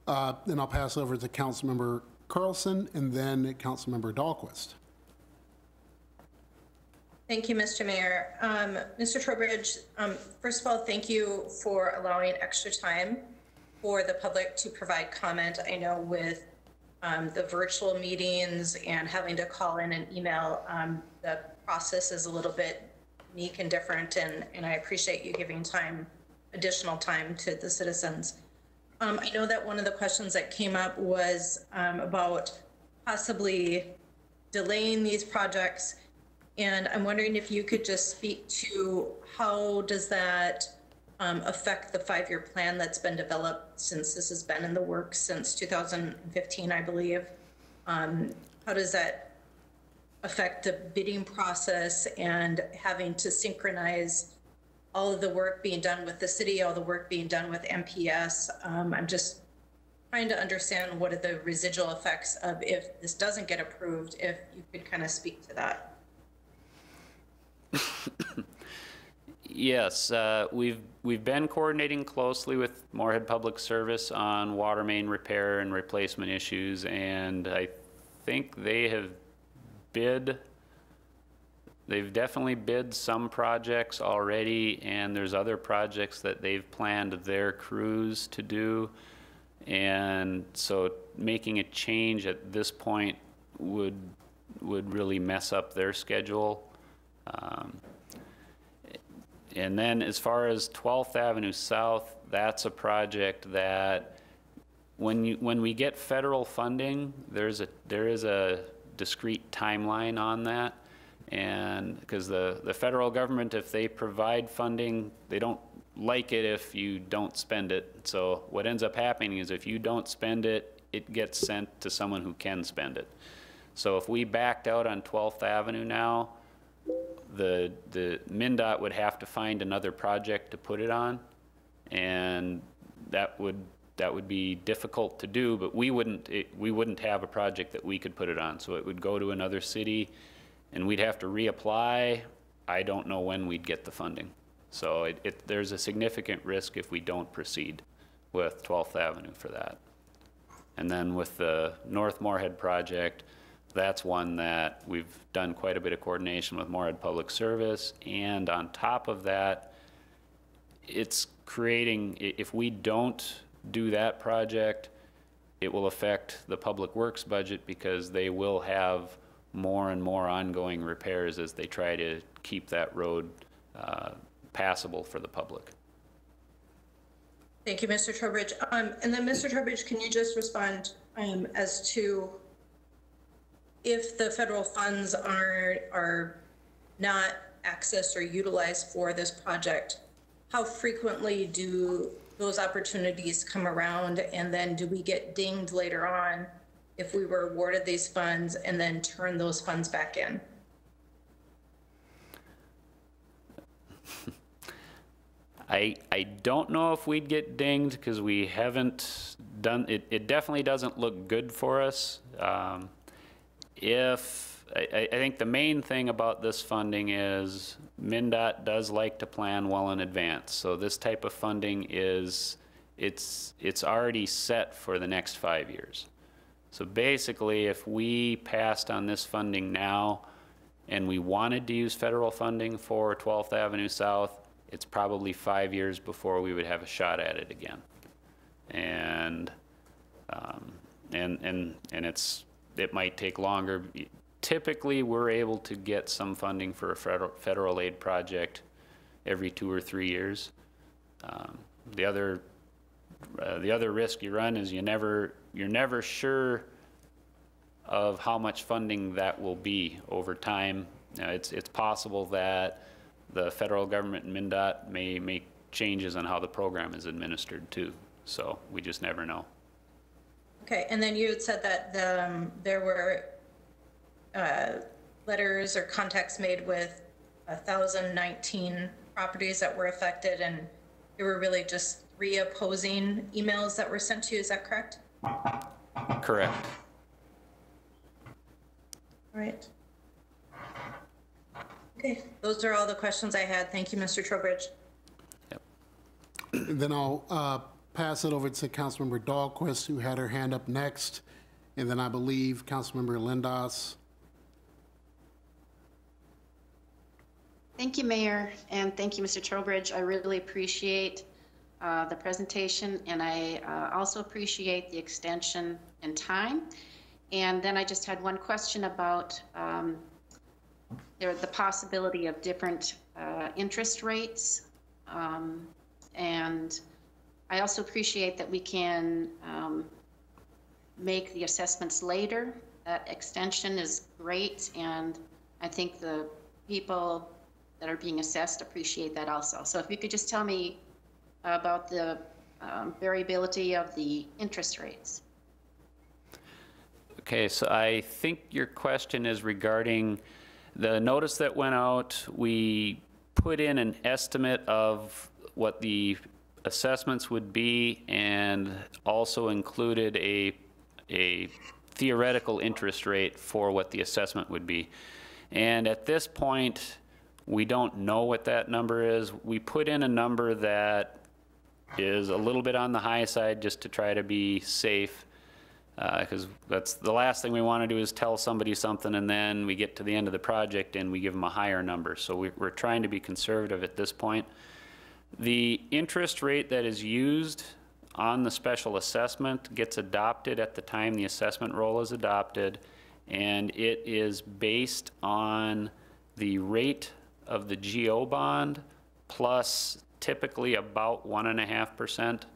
Uh, Then I'll pass over to Councilmember Carlson and then Councilmember Dahlquist. Thank you, Mr. Mayor. Um, Mr. Trowbridge, um, first of all, thank you for allowing extra time for the public to provide comment. I know with um, the virtual meetings and having to call in and email, um, the process is a little bit unique and different, and, and I appreciate you giving time, additional time to the citizens. Um, I know that one of the questions that came up was um, about possibly delaying these projects. And I'm wondering if you could just speak to how does that um, affect the five-year plan that's been developed since this has been in the works since 2015, I believe? Um, How does that affect the bidding process and having to synchronize all of the work being done with the city, all the work being done with MPS? Um, I'm just trying to understand what are the residual effects of if this doesn't get approved, if you could kind of speak to that. Yes, uh, we've, we've been coordinating closely with Moorhead Public Service on water main repair and replacement issues, and I think they have bid, they've definitely bid some projects already, and there's other projects that they've planned their crews to do. And so making a change at this point would, would really mess up their schedule. Um, and then as far as 12th Avenue South, that's a project that when you, when we get federal funding, there's a, there is a discrete timeline on that. And because the, the federal government, if they provide funding, they don't like it if you don't spend it. So what ends up happening is if you don't spend it, it gets sent to someone who can spend it. So if we backed out on 12th Avenue now, the, the MnDOT would have to find another project to put it on. And that would, that would be difficult to do, but we wouldn't, it, we wouldn't have a project that we could put it on. So it would go to another city and we'd have to reapply. I don't know when we'd get the funding. So it, it, there's a significant risk if we don't proceed with 12th Avenue for that. And then with the North Moorhead project, that's one that we've done quite a bit of coordination with Moorhead Public Service. And on top of that, it's creating, if we don't do that project, it will affect the Public Works budget because they will have more and more ongoing repairs as they try to keep that road uh, passable for the public. Thank you, Mr. Trowbridge. Um, and then, Mr. Trowbridge, can you just respond, um, as to if the federal funds are, are not accessed or utilized for this project, how frequently do those opportunities come around? And then do we get dinged later on if we were awarded these funds and then turn those funds back in? I, I don't know if we'd get dinged because we haven't done, it, it definitely doesn't look good for us. Um, if, I, I think the main thing about this funding is MnDOT does like to plan well in advance. So this type of funding is, it's, it's already set for the next five years. So basically, if we passed on this funding now and we wanted to use federal funding for 12th Avenue South, it's probably five years before we would have a shot at it again. And, um, and, and, and it's, it might take longer. Typically, we're able to get some funding for a federal, federal aid project every two or three years. Um, The other, uh, the other risk you run is you never, you're never sure of how much funding that will be over time. It's, it's possible that the federal government and MnDOT may make changes on how the program is administered too. So we just never know. Okay, and then you had said that the, um, there were uh, letters or contacts made with 1,019 properties that were affected, and there were really just three opposing emails that were sent to you, is that correct? Correct. All right. Okay, those are all the questions I had. Thank you, Mr. Trowbridge. Then I'll uh, pass it over to Councilmember Dahlquist, who had her hand up next, and then I believe Councilmember Lindaas. Thank you, Mayor, and thank you, Mr. Trowbridge. I really appreciate uh, the presentation, and I uh, also appreciate the extension in time. And then I just had one question about um, there, the possibility of different uh, interest rates. Um, And I also appreciate that we can um, make the assessments later. That extension is great, and I think the people that are being assessed appreciate that also. So if you could just tell me about the um, variability of the interest rates. Okay, so I think your question is regarding the notice that went out. We put in an estimate of what the assessments would be and also included a, a theoretical interest rate for what the assessment would be. And at this point, we don't know what that number is. We put in a number that is a little bit on the high side just to try to be safe. Uh, because that's the last thing we want to do is tell somebody something and then we get to the end of the project and we give them a higher number. So we, we're trying to be conservative at this point. The interest rate that is used on the special assessment gets adopted at the time the assessment roll is adopted, and it is based on the rate of the GO bond plus typically about one and a half percent.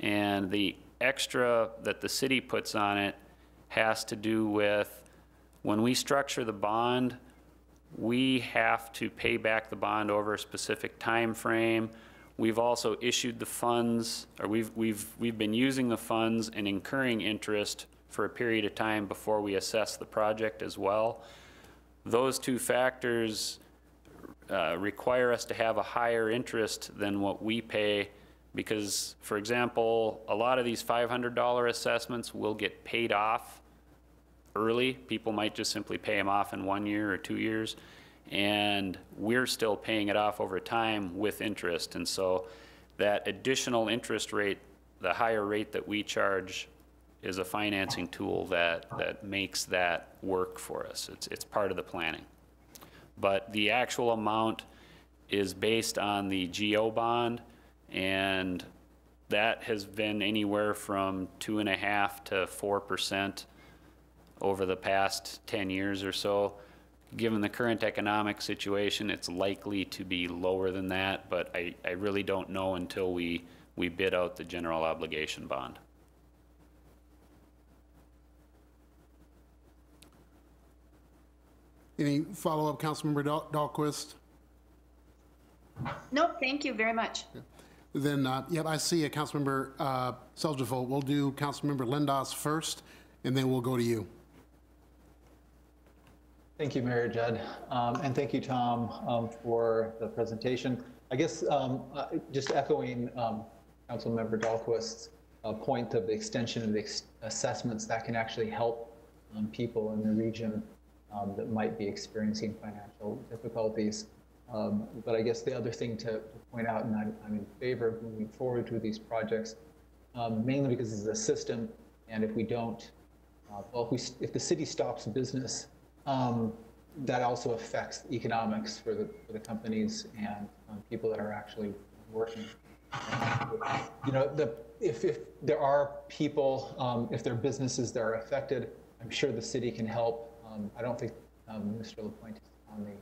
And the extra that the city puts on it has to do with when we structure the bond, we have to pay back the bond over a specific time frame. We've also issued the funds, or we've, we've, we've been using the funds and incurring interest for a period of time before we assess the project as well. Those two factors uh, require us to have a higher interest than what we pay because, for example, a lot of these $500 assessments will get paid off early. People might just simply pay them off in one year or two years. And we're still paying it off over time with interest. And so that additional interest rate, the higher rate that we charge, is a financing tool that, that makes that work for us. It's, it's part of the planning. But the actual amount is based on the GO bond, and that has been anywhere from two and a half to four percent over the past 10 years or so. Given the current economic situation, it's likely to be lower than that, but I, I really don't know until we, we bid out the general obligation bond. Any follow-up, Councilmember Dahl- Dahlquist? Nope, thank you very much. Then, uh, yep, I see a Councilmember uh, Seljevold. We'll do Councilmember Lindaas first, and then we'll go to you. Thank you, Mayor Judd. Um, And thank you, Tom, um, for the presentation. I guess um, uh, just echoing um, Councilmember Dahlquist's uh, point of the extension of the ex- assessments, that can actually help um, people in the region um, that might be experiencing financial difficulties. Um, But I guess the other thing to to point out, and I'm I'm in favor of moving forward with these projects, mainly because it's a system, and if we don't, uh, well, if we, if the city stops business, um, that also affects economics for the, for the companies and um, people that are actually working. You know, the, if, if there are people, um, if there are businesses that are affected, I'm sure the city can help. Um, I don't think um, Mr. LaPointe is on the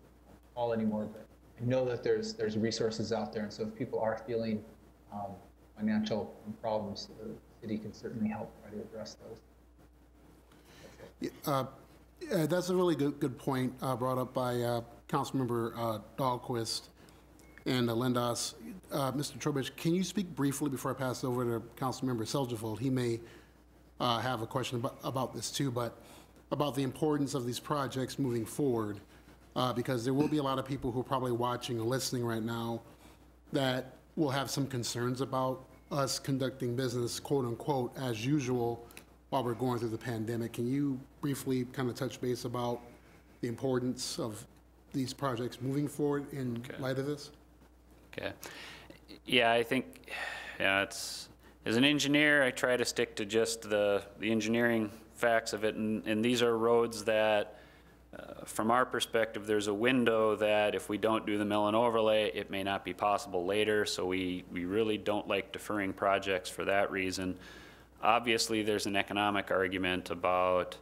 call anymore, but I know that there's, there's resources out there. And so if people are feeling um, financial problems, the city can certainly help try to address those. Uh, That's a really good, good point uh, brought up by uh, Councilmember uh, Dahlquist and uh, Lindaas. Uh, Mr. Trowbridge, can you speak briefly before I pass over to Councilmember Seljevold? He may uh, have a question about, about this too, but about the importance of these projects moving forward, because there will be a lot of people who are probably watching or listening right now that will have some concerns about us conducting business, quote unquote, as usual while we're going through the pandemic. Can you briefly kind of touch base about the importance of these projects moving forward in light of this? Okay. Yeah, I think, yeah, it's, as an engineer, I try to stick to just the, the engineering facts of it, and, and these are roads that, uh, from our perspective, there's a window that if we don't do the mill and overlay, it may not be possible later, so we, we really don't like deferring projects for that reason. Obviously, there's an economic argument about,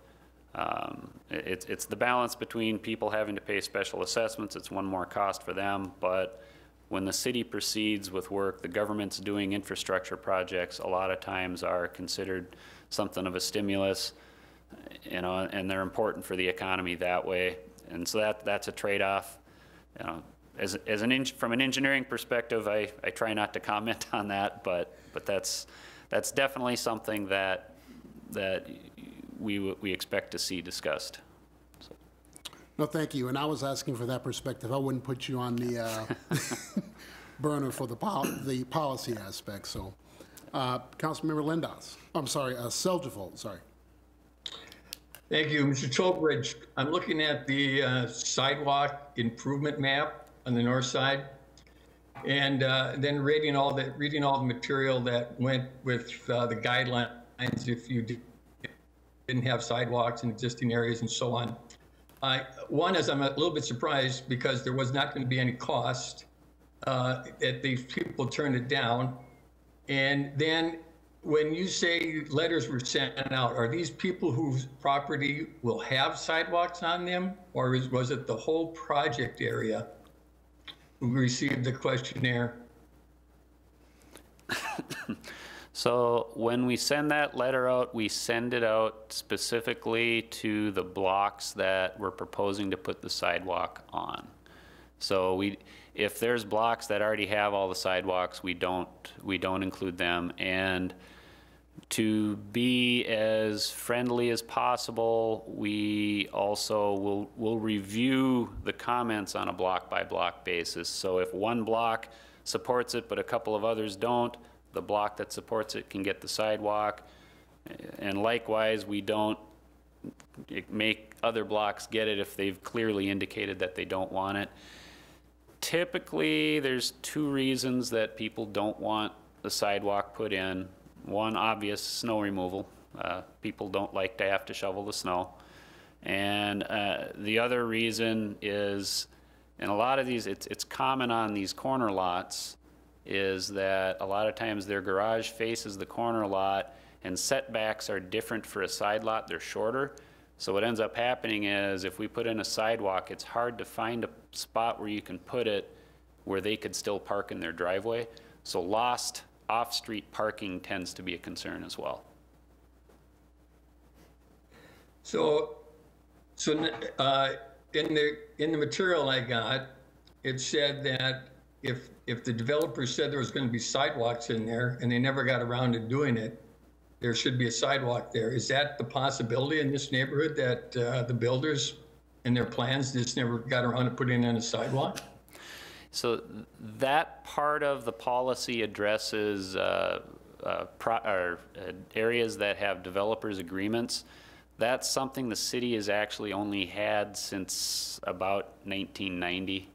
um, it- it's, the balance between people having to pay special assessments, it's one more cost for them, but when the city proceeds with work, the government's doing infrastructure projects, a lot of times are considered something of a stimulus, you know, and they're important for the economy that way. And so that, that's a trade-off. You know, as, as an, from an engineering perspective, I, I try not to comment on that, but, but that's, that's definitely something that, that we, we expect to see discussed. No, thank you. And I was asking for that perspective. I wouldn't put you on the uh, burner for the, pol- the policy aspect, so. Uh, Councilmember Lindaas, I'm sorry, uh, Seljevold, sorry. Thank you, Mr. Trowbridge. I'm looking at the uh, sidewalk improvement map on the north side. And uh, then reading all the, reading all the material that went with uh, the guidelines if you di- didn't have sidewalks in existing areas and so on. I, one is I'm a little bit surprised because there was not going to be any cost, uh, that these people turned it down. And then when you say letters were sent out, are these people whose property will have sidewalks on them? Or is, was it the whole project area who received the questionnaire? So when we send that letter out, we send it out specifically to the blocks that we're proposing to put the sidewalk on. So we, if there's blocks that already have all the sidewalks, we don't, we don't include them. And to be as friendly as possible, we also will, will review the comments on a block-by-block basis. So if one block supports it, but a couple of others don't, the block that supports it can get the sidewalk. And likewise, we don't make other blocks get it if they've clearly indicated that they don't want it. Typically, there's two reasons that people don't want the sidewalk put in. One, obvious, snow removal. Uh, People don't like to have to shovel the snow. And uh, the other reason is, in a lot of these, it's, it's common on these corner lots, is that a lot of times their garage faces the corner lot and setbacks are different for a side lot, they're shorter. So what ends up happening is if we put in a sidewalk, it's hard to find a spot where you can put it where they could still park in their driveway. So lost off-street parking tends to be a concern as well. So, so uh, in the, in the material I got, it said that if, if the developer said there was going to be sidewalks in there and they never got around to doing it, there should be a sidewalk there. Is that the possibility in this neighborhood that uh, the builders in their plans just never got around to putting in a sidewalk? So that part of the policy addresses uh, uh, or, uh, areas that have developers agreements. That's something the city has actually only had since about 1990.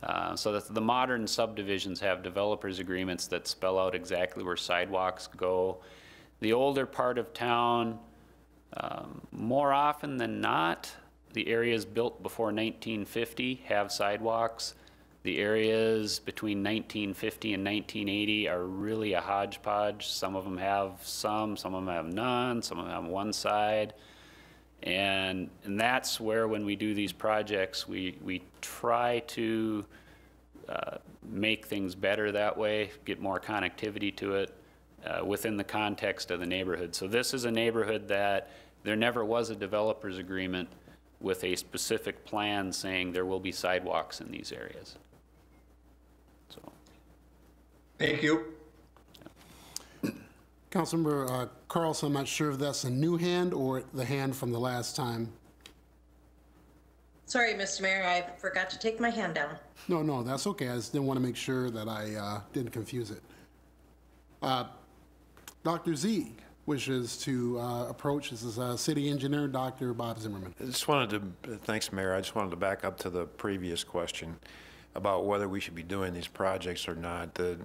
Uh, So that the modern subdivisions have developers agreements that spell out exactly where sidewalks go. The older part of town, um, more often than not, the areas built before 1950 have sidewalks. The areas between 1950 and 1980 are really a hodgepodge. Some of them have some, some of them have none, some of them have one side. And, and that's where, when we do these projects, we, we try to uh, make things better that way, get more connectivity to it uh, within the context of the neighborhood. So this is a neighborhood that there never was a developer's agreement with a specific plan saying there will be sidewalks in these areas. So, Thank you. Councilmember uh, Carlson, I'm not sure if that's a new hand or the hand from the last time. Sorry, Mr. Mayor, I forgot to take my hand down. No, no, that's okay. I just didn't want to make sure that I uh, didn't confuse it. Uh, Dr. Z wishes to uh, approach. This is uh, City Engineer Dr. Bob Zimmerman. I just wanted to, thanks, Mayor. I just wanted to back up to the previous question about whether we should be doing these projects or not. The,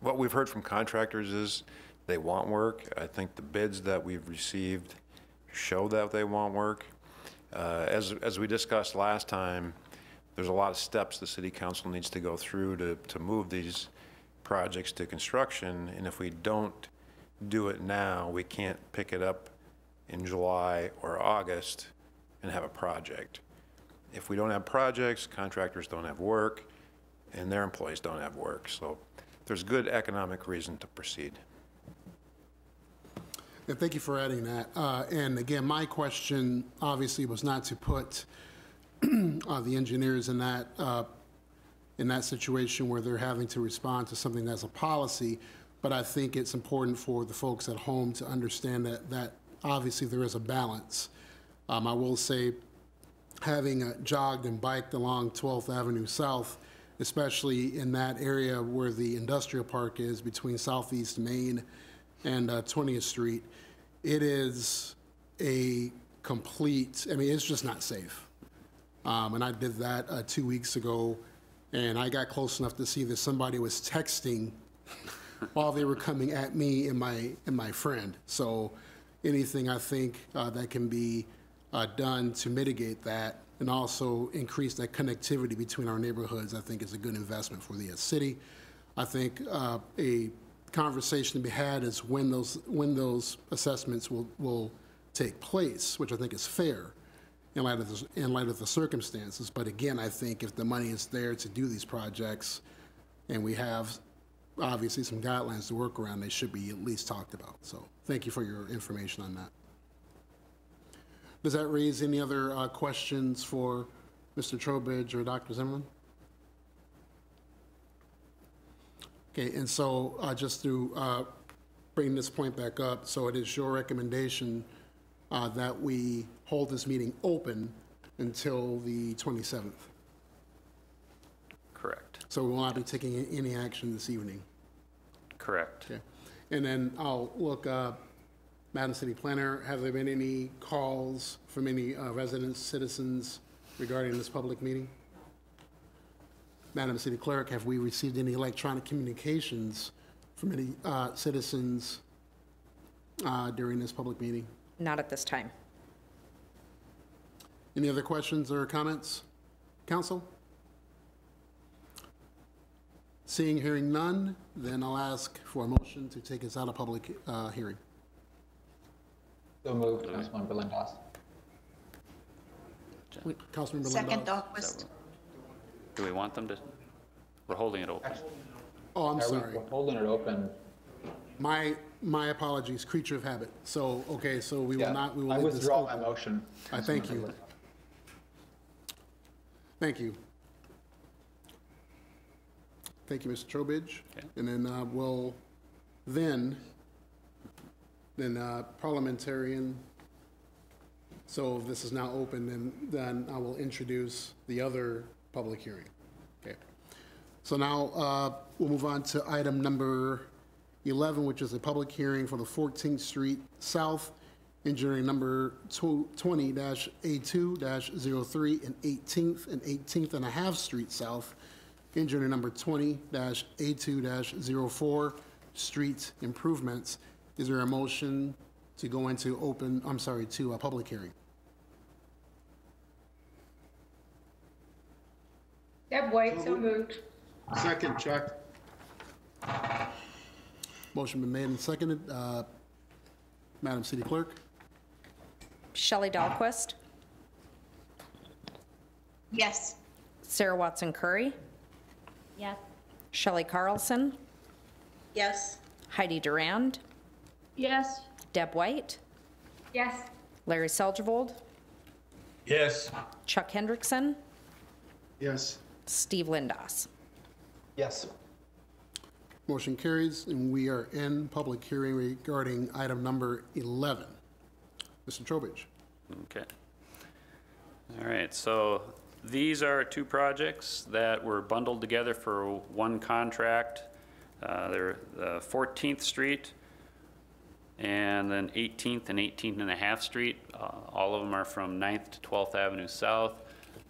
what we've heard from contractors is they want work. I think the bids that we've received show that they want work. Uh, as, as we discussed last time, there's a lot of steps the city council needs to go through to, to move these projects to construction. And if we don't do it now, we can't pick it up in July or August and have a project. If we don't have projects, contractors don't have work, and their employees don't have work. So there's good economic reason to proceed. And thank you for adding that. Uh, And again, my question obviously was not to put uh, the engineers in that, uh, in that situation where they're having to respond to something that's a policy, but I think it's important for the folks at home to understand that, that obviously there is a balance. Um, I will say, having uh, jogged and biked along 12th Avenue South, especially in that area where the industrial park is between Southeast Main and uh, 20th Street, it is a complete, I mean, it's just not safe. Um, and I did that uh, two weeks ago, and I got close enough to see that somebody was texting while they were coming at me and my and my friend. So anything I think uh, that can be uh, done to mitigate that and also increase that connectivity between our neighborhoods, I think is a good investment for the city. I think uh, a conversation to be had is when those when those assessments will will take place, which I think is fair in light of the, in light of the circumstances. But again, I think if the money is there to do these projects, and we have obviously some guidelines to work around, they should be at least talked about. So thank you for your information on that. Does that raise any other uh, questions for Mr. Trowbridge or Dr. Zimmerman? Okay, and so uh, just to uh, bring this point back up, so it is your recommendation uh, that we hold this meeting open until the 27th? correct, So we will not be taking any action this evening? correct. Okay. And then I'll look, uh, Madam City Planner, have there been any calls from any uh, residents, citizens regarding this public meeting? Madam City Clerk, have we received any electronic communications from any uh, citizens uh, during this public meeting? Not at this time. Any other questions or comments? Council? Seeing, hearing none, then I'll ask for a motion to take us out of public uh, hearing. So moved, Councilmember Lindaas. Councilmember Second, Lindahl. Dahlquist. Do we want them to, we're holding it open. Oh, I'm Are we sorry. Holding it open. My, my apologies, creature of habit. So, okay, so we will Yeah, not, we will I leave this withdraw my open. motion. I thank you. Thank you. Thank you, Mr. Trowbridge. Okay. And then uh, we'll, then, then uh, parliamentarian, so this is now open, then, then I will introduce the other public hearing. Okay. So now uh, we'll move on to item number 11, which is a public hearing for the 14th Street South engineering number 20-A2-03 and 18th and 18th and a half Street South, engineering number 20-A2-04, street improvements. Is there a motion to go into open, I'm sorry, to a public hearing? Deb White, so moved. Second, Chuck. Motion been made and seconded. Uh, Madam City Clerk? Shelley Dahlquist, Yes. Sarah Watson Curry, Yes. Shelley Carlson, Yes. Heidi Durand, Yes. Deb White, Yes. Larry Seljevold, Yes. Chuck Hendrickson, Yes. Steve Lindaas. Yes. Motion carries, and we are in public hearing regarding item number 11. Mr. Trowbridge? Okay. All right, so these are two projects that were bundled together for one contract. Uh, They're uh, 14th Street and then 18th and 18th and a half Street. Uh, All of them are from 9th to 12th Avenue South.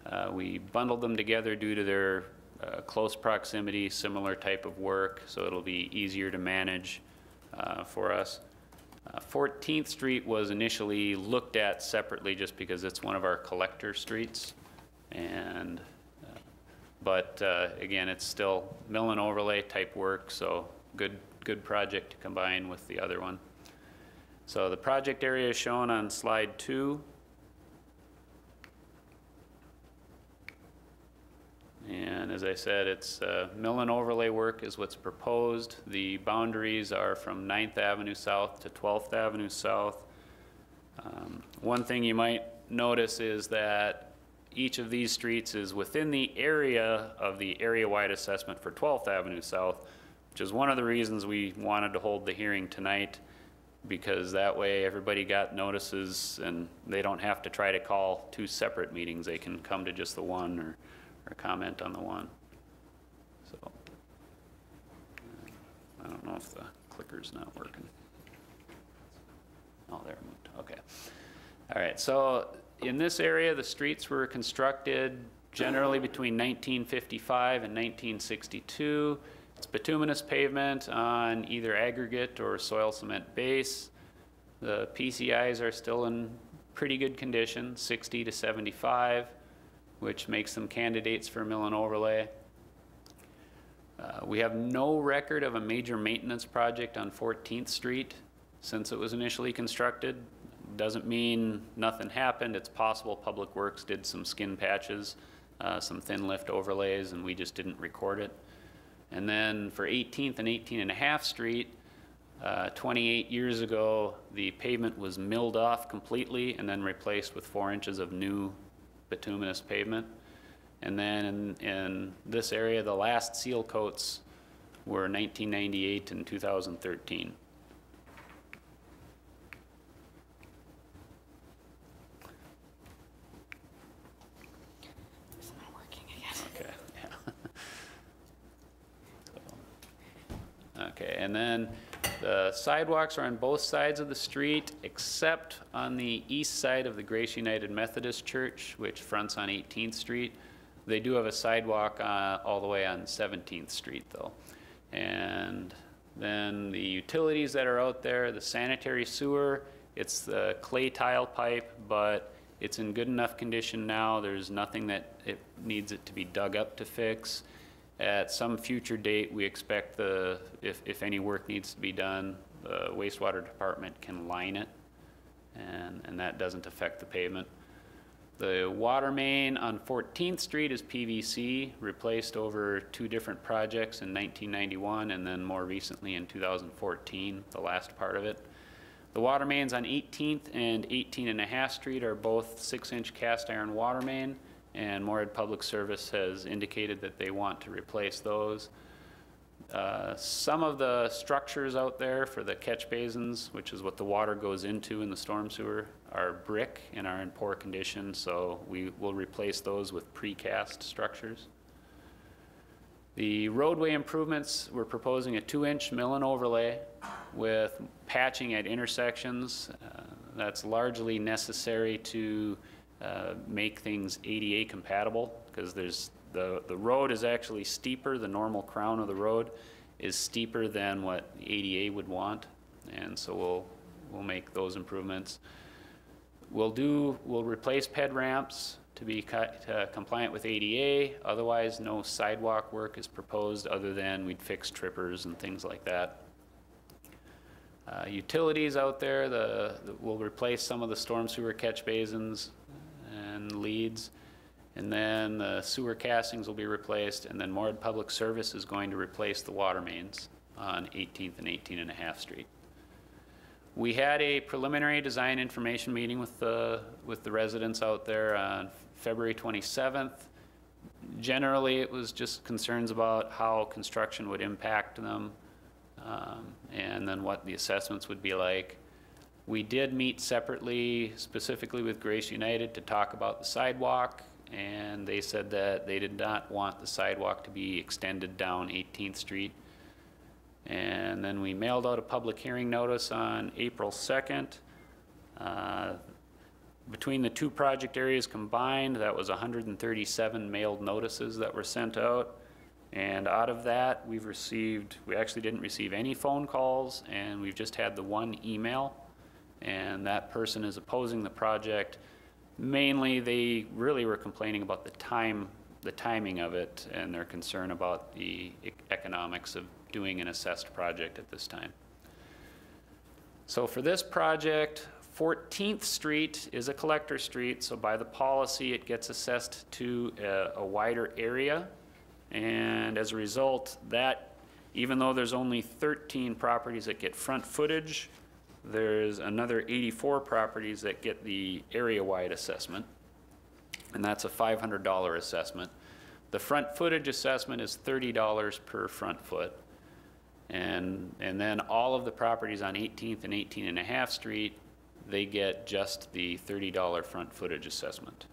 Uh, We bundled them together due to their uh, close proximity, similar type of work, so it'll be easier to manage uh, for us. Uh, 14th Street was initially looked at separately just because it's one of our collector streets. And, uh, but uh, again, it's still mill and overlay type work, so good, good project to combine with the other one. So the project area is shown on slide two. And as I said, it's uh, mill and overlay work is what's proposed. The boundaries are from 9th Avenue South to 12th Avenue South. Um, One thing you might notice is that each of these streets is within the area of the area-wide assessment for 12th Avenue South, which is one of the reasons we wanted to hold the hearing tonight, because that way everybody got notices and they don't have to try to call two separate meetings. They can come to just the one or, or comment on the one. So, I don't know if the clicker's not working. Oh, there, okay. All right, so in this area, the streets were constructed generally between 1955 and 1962. It's bituminous pavement on either aggregate or soil cement base. The PCIs are still in pretty good condition, 60 to 75, which makes them candidates for mill and overlay. Uh, We have no record of a major maintenance project on 14th Street since it was initially constructed. Doesn't mean nothing happened. It's possible Public Works did some skin patches, uh, some thin lift overlays, and we just didn't record it. And then for 18th and 18 and a half Street, uh, 28 years ago, the pavement was milled off completely and then replaced with four inches of new bituminous pavement. And then in, in this area, the last seal coats were 1998 and 2013. And then the sidewalks are on both sides of the street, except on the east side of the Grace United Methodist Church, which fronts on 18th Street. They do have a sidewalk uh, all the way on 17th Street, though. And then the utilities that are out there, the sanitary sewer, it's the clay tile pipe, but it's in good enough condition now. There's nothing that it needs it to be dug up to fix. At some future date, we expect the, if, if any work needs to be done, the wastewater department can line it, and, and that doesn't affect the pavement. The water main on 14th Street is PVC, replaced over two different projects in 1991 and then more recently in 2014, the last part of it. The water mains on 18th and 18 and a half Street are both six-inch cast iron water main, and Moorhead Public Service has indicated that they want to replace those. Uh, Some of the structures out there for the catch basins, which is what the water goes into in the storm sewer, are brick and are in poor condition, so we will replace those with precast structures. The roadway improvements, we're proposing a two-inch mill and overlay with patching at intersections. Uh, That's largely necessary to uh, make things ADA compatible, because there's, the, the road is actually steeper, the normal crown of the road is steeper than what ADA would want, and so we'll, we'll make those improvements. We'll do, we'll replace ped ramps to be uh, compliant with ADA. Otherwise, no sidewalk work is proposed other than we'd fix trippers and things like that. Uh, Utilities out there, the, the- we'll replace some of the storm sewer catch basins and leads. And then the sewer castings will be replaced, and then Mord Public Service is going to replace the water mains on 18th and 18 and a half Street. We had a preliminary design information meeting with the, with the residents out there on February 27th. Generally, it was just concerns about how construction would impact them, um, and then what the assessments would be like. We did meet separately, specifically with Grace United, to talk about the sidewalk, and they said that they did not want the sidewalk to be extended down 18th Street. And then we mailed out a public hearing notice on April 2nd. Uh, Between the two project areas combined, that was 137 mailed notices that were sent out. And out of that, we've received, we actually didn't receive any phone calls, and we've just had the one email. And that person is opposing the project. Mainly, they really were complaining about the time, the timing of it, and their concern about the economics of doing an assessed project at this time. So for this project, 14th Street is a collector street, so by the policy, it gets assessed to a, a wider area. And as a result, that, even though there's only 13 properties that get front footage, there's another 84 properties that get the area-wide assessment, and that's a $500 assessment. The front footage assessment is $30 per front foot. And, and then all of the properties on 18th and 18 and a half Street, they get just the $30 front footage assessment.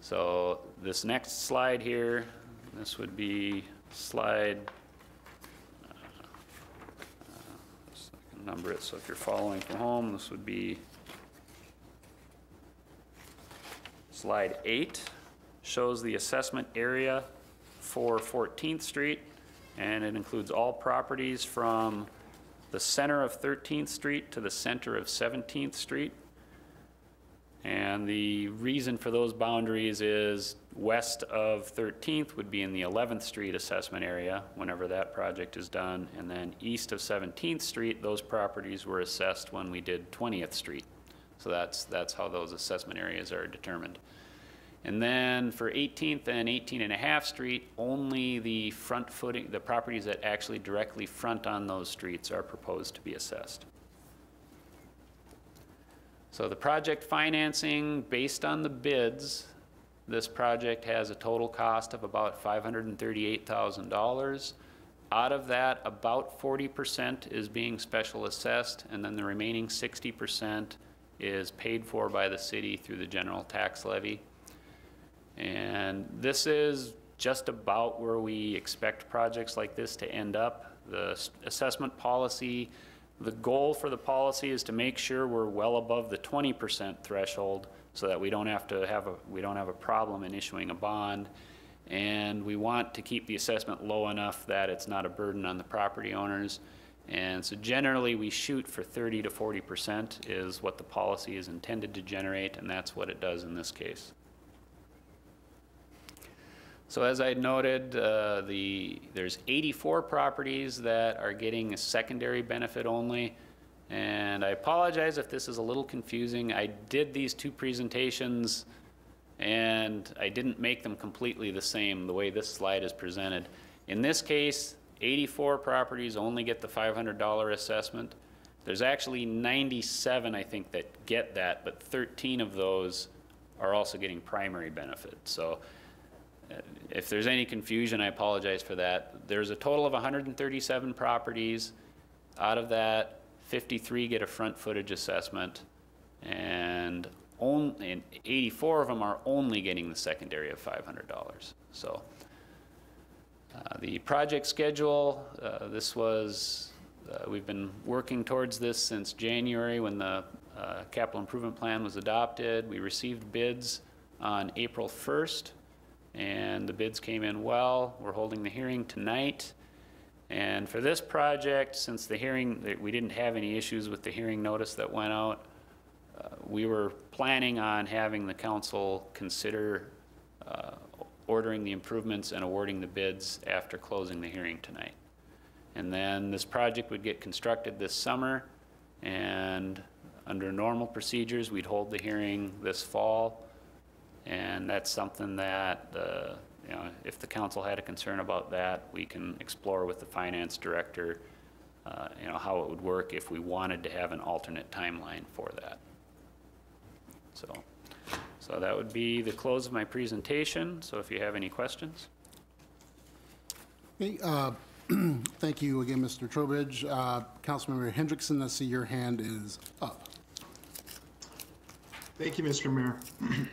So this next slide here, this would be slide, uh, I can number it, so if you're following from home, this would be slide eight, shows the assessment area for 14th Street, and it includes all properties from the center of 13th Street to the center of 17th Street. And the reason for those boundaries is west of 13th would be in the 11th Street assessment area whenever that project is done. And then east of 17th Street, those properties were assessed when we did 20th Street. So that's, that's how those assessment areas are determined. And then for 18th and 18 and a half Street, only the front footing, the properties that actually directly front on those streets are proposed to be assessed. So the project financing, based on the bids, this project has a total cost of about $538,000. Out of that, about 40% is being special assessed, and then the remaining 60% is paid for by the city through the general tax levy. And this is just about where we expect projects like this to end up. The assessment policy, the goal for the policy is to make sure we're well above the 20% threshold so that we don't have to have a, we don't have a problem in issuing a bond. And we want to keep the assessment low enough that it's not a burden on the property owners. And so generally, we shoot for 30 to 40% is what the policy is intended to generate, and that's what it does in this case. So as I noted, uh, the, there's 84 properties that are getting a secondary benefit only. And I apologize if this is a little confusing. I did these two presentations and I didn't make them completely the same, the way this slide is presented. In this case, 84 properties only get the $500 assessment. There's actually 97, I think, that get that, but 13 of those are also getting primary benefit. So uh, if there's any confusion, I apologize for that. There's a total of 137 properties. Out of that, 53 get a front footage assessment, and only, and 84 of them are only getting the secondary of $500. So uh, the project schedule, uh, this was, uh, we've been working towards this since January when the uh, capital improvement plan was adopted. We received bids on April 1st, and the bids came in well. We're holding the hearing tonight. And for this project, since the hearing, we didn't have any issues with the hearing notice that went out, uh, we were planning on having the council consider uh, ordering the improvements and awarding the bids after closing the hearing tonight. And then this project would get constructed this summer, and under normal procedures, we'd hold the hearing this fall. And that's something that, uh, you know, if the council had a concern about that, we can explore with the finance director, uh, you know, how it would work if we wanted to have an alternate timeline for that. So, so that would be the close of my presentation, so if you have any questions. Okay, uh, Thank you again, Mr. Trowbridge. Uh, Councilmember Hendrickson, I see your hand is up. Thank you, Mr. Mayor.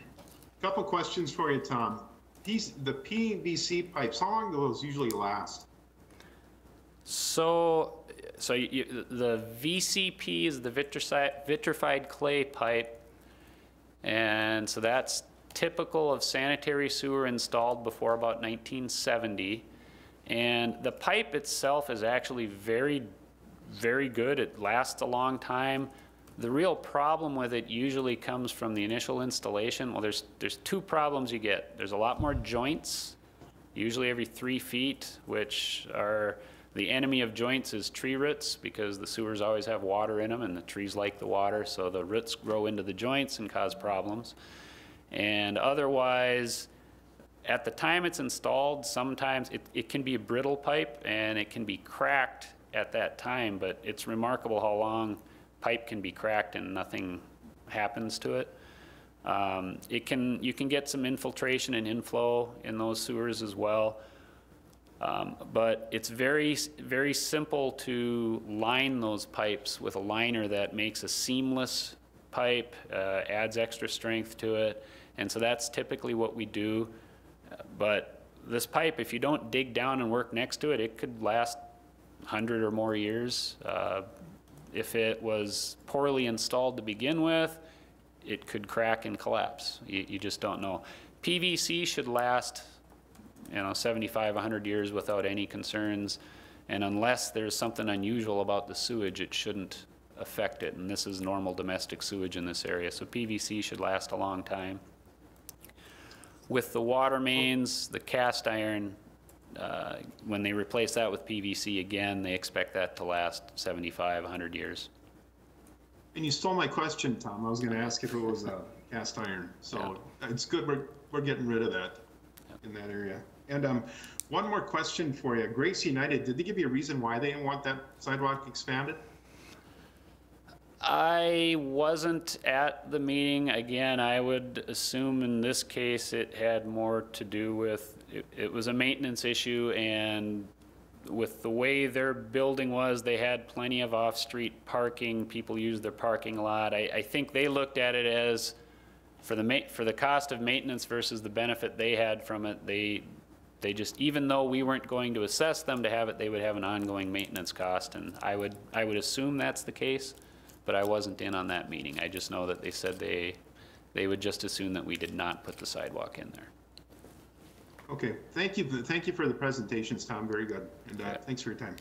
Couple questions for you, Tom. These, the PVC pipes, how long do those usually last? So, so you, the VCP is the vitrified, vitrified clay pipe. And so that's typical of sanitary sewer installed before about 1970. And the pipe itself is actually very, very good. It lasts a long time. The real problem with it usually comes from the initial installation. Well, there's, there's two problems you get. There's a lot more joints, usually every three feet, which are, the enemy of joints is tree roots because the sewers always have water in them and the trees like the water, so the roots grow into the joints and cause problems. And otherwise, at the time it's installed, sometimes it, it can be a brittle pipe and it can be cracked at that time, but it's remarkable how long pipe can be cracked and nothing happens to it. Um, it can, you can get some infiltration and inflow in those sewers as well. Um, but it's very, very simple to line those pipes with a liner that makes a seamless pipe, uh, adds extra strength to it. And so that's typically what we do. But this pipe, if you don't dig down and work next to it, it could last 100 or more years. Uh, if it was poorly installed to begin with, it could crack and collapse. You, you just don't know. PVC should last, you know, 75, 100 years without any concerns. And unless there's something unusual about the sewage, it shouldn't affect it. And this is normal domestic sewage in this area. So PVC should last a long time. With the water mains, the cast iron, uh, when they replace that with PVC again, they expect that to last 75, 100 years. And you stole my question, Tom. I was gonna ask if it was a cast iron. So it's good we're, we're getting rid of that in that area. And, um, one more question for you. Grace United, did they give you a reason why they didn't want that sidewalk expanded? I wasn't at the meeting. Again, I would assume in this case it had more to do with, it, was a maintenance issue and with the way their building was, they had plenty of off-street parking. People used their parking lot. I, I think they looked at it as for the for the cost of maintenance versus the benefit they had from it. They they just even though we weren't going to assess them to have it, they would have an ongoing maintenance cost. And I would I would assume that's the case but I wasn't in on that meeting. I just know that they said they, they would just assume that we did not put the sidewalk in there. Okay, thank you, thank you for the presentations, Tom, very good. And, uh, thanks for your time.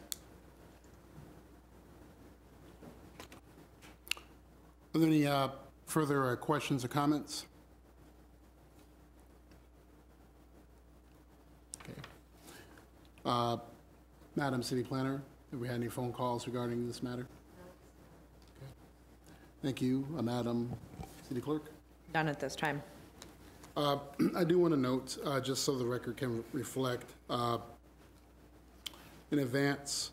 Are there any uh, further uh, questions or comments? Okay. Uh, Madam City Planner, have we had any phone calls regarding this matter? Okay. Thank you. Uh, Madam City Clerk? Done at this time. Uh, I do want to note, uh, just so the record can reflect, uh, in advance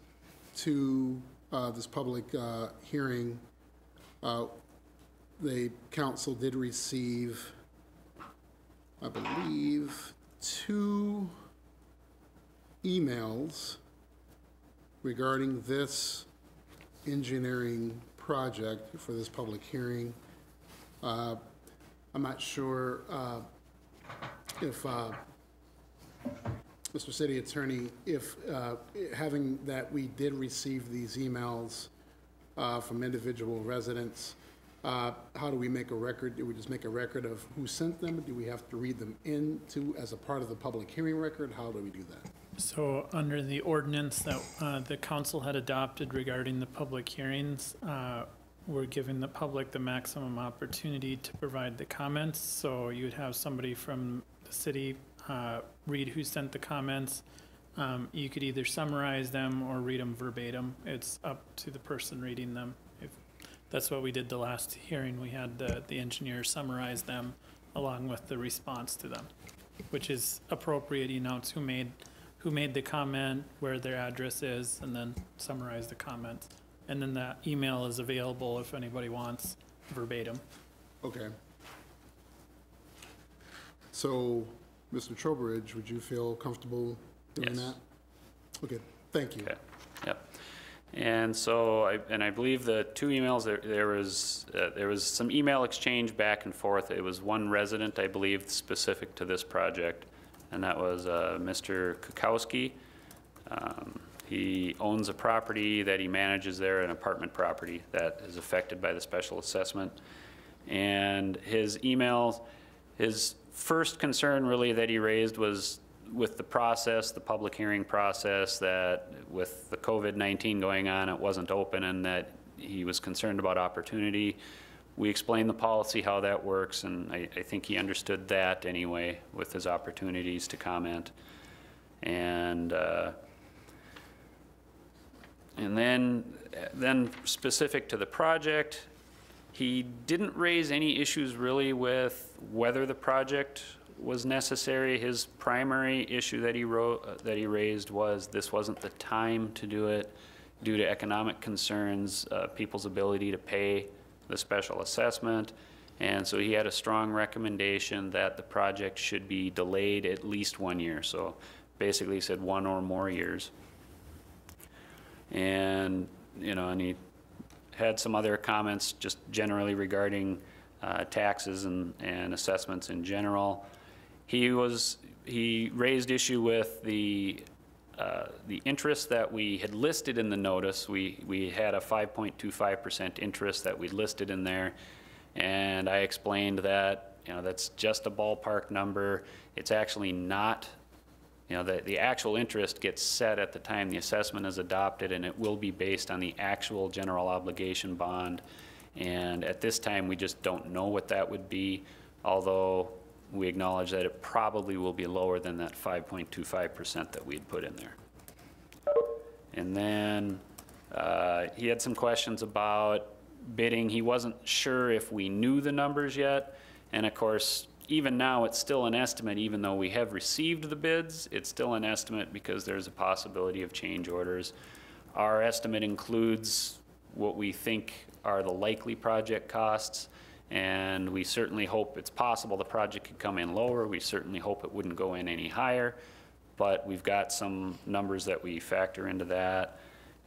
to uh, this public uh, hearing, the council did receive, I believe, two emails regarding this engineering project for this public hearing. I'm not sure if, uh, Mr. City Attorney, if, uh, having that we did receive these emails uh, from individual residents, uh, how do we make a record? Do we just make a record of who sent them? Do we have to read them into as a part of the public hearing record? How do we do that? So under the ordinance that uh, the council had adopted regarding the public hearings, uh, we're giving the public the maximum opportunity to provide the comments. So you'd have somebody from the city uh, read who sent the comments. Um, You could either summarize them or read them verbatim. It's up to the person reading them. If That's what we did the last hearing. We had the, the engineer summarize them along with the response to them, which is appropriate. He notes who made, who made the comment, where their address is, and then summarize the comments. And then the email is available if anybody wants verbatim. Okay. So, Mr. Trowbridge, would you feel comfortable doing Yes. that? Okay, thank you. Okay, yep. And so, I, and I believe the two emails, there, there was, uh, there was some email exchange back and forth. It was one resident, I believe, specific to this project, and that was, uh, Mr. Kukowski. Um, He owns a property that he manages there, an apartment property that is affected by the special assessment. And his email, his first concern really that he raised was with the process, the public hearing process, that with the COVID-19 going on, it wasn't open and that he was concerned about opportunity. We explained the policy, how that works, and I, I think he understood that anyway with his opportunities to comment. And, uh, and then, then specific to the project, he didn't raise any issues really with whether the project was necessary. His primary issue that he wrote, uh, that he raised was this wasn't the time to do it due to economic concerns, uh, people's ability to pay the special assessment. And so he had a strong recommendation that the project should be delayed at least one year. So basically he said one or more years. And, you know, and he had some other comments just generally regarding uh, taxes and, and assessments in general. He was, he raised issue with the, uh, the interest that we had listed in the notice. We, we had a 5.25% interest that we listed in there. And I explained that, you know, that's just a ballpark number. It's actually not you know, the, the actual interest gets set at the time the assessment is adopted, and it will be based on the actual general obligation bond. And at this time, we just don't know what that would be, although we acknowledge that it probably will be lower than that 5.25% that we'd put in there. And then uh, he had some questions about bidding. He wasn't sure if we knew the numbers yet. And of course, even now, it's still an estimate, even though we have received the bids, it's still an estimate because there's a possibility of change orders. Our estimate includes what we think are the likely project costs, and we certainly hope it's possible the project could come in lower. We certainly hope it wouldn't go in any higher, but we've got some numbers that we factor into that.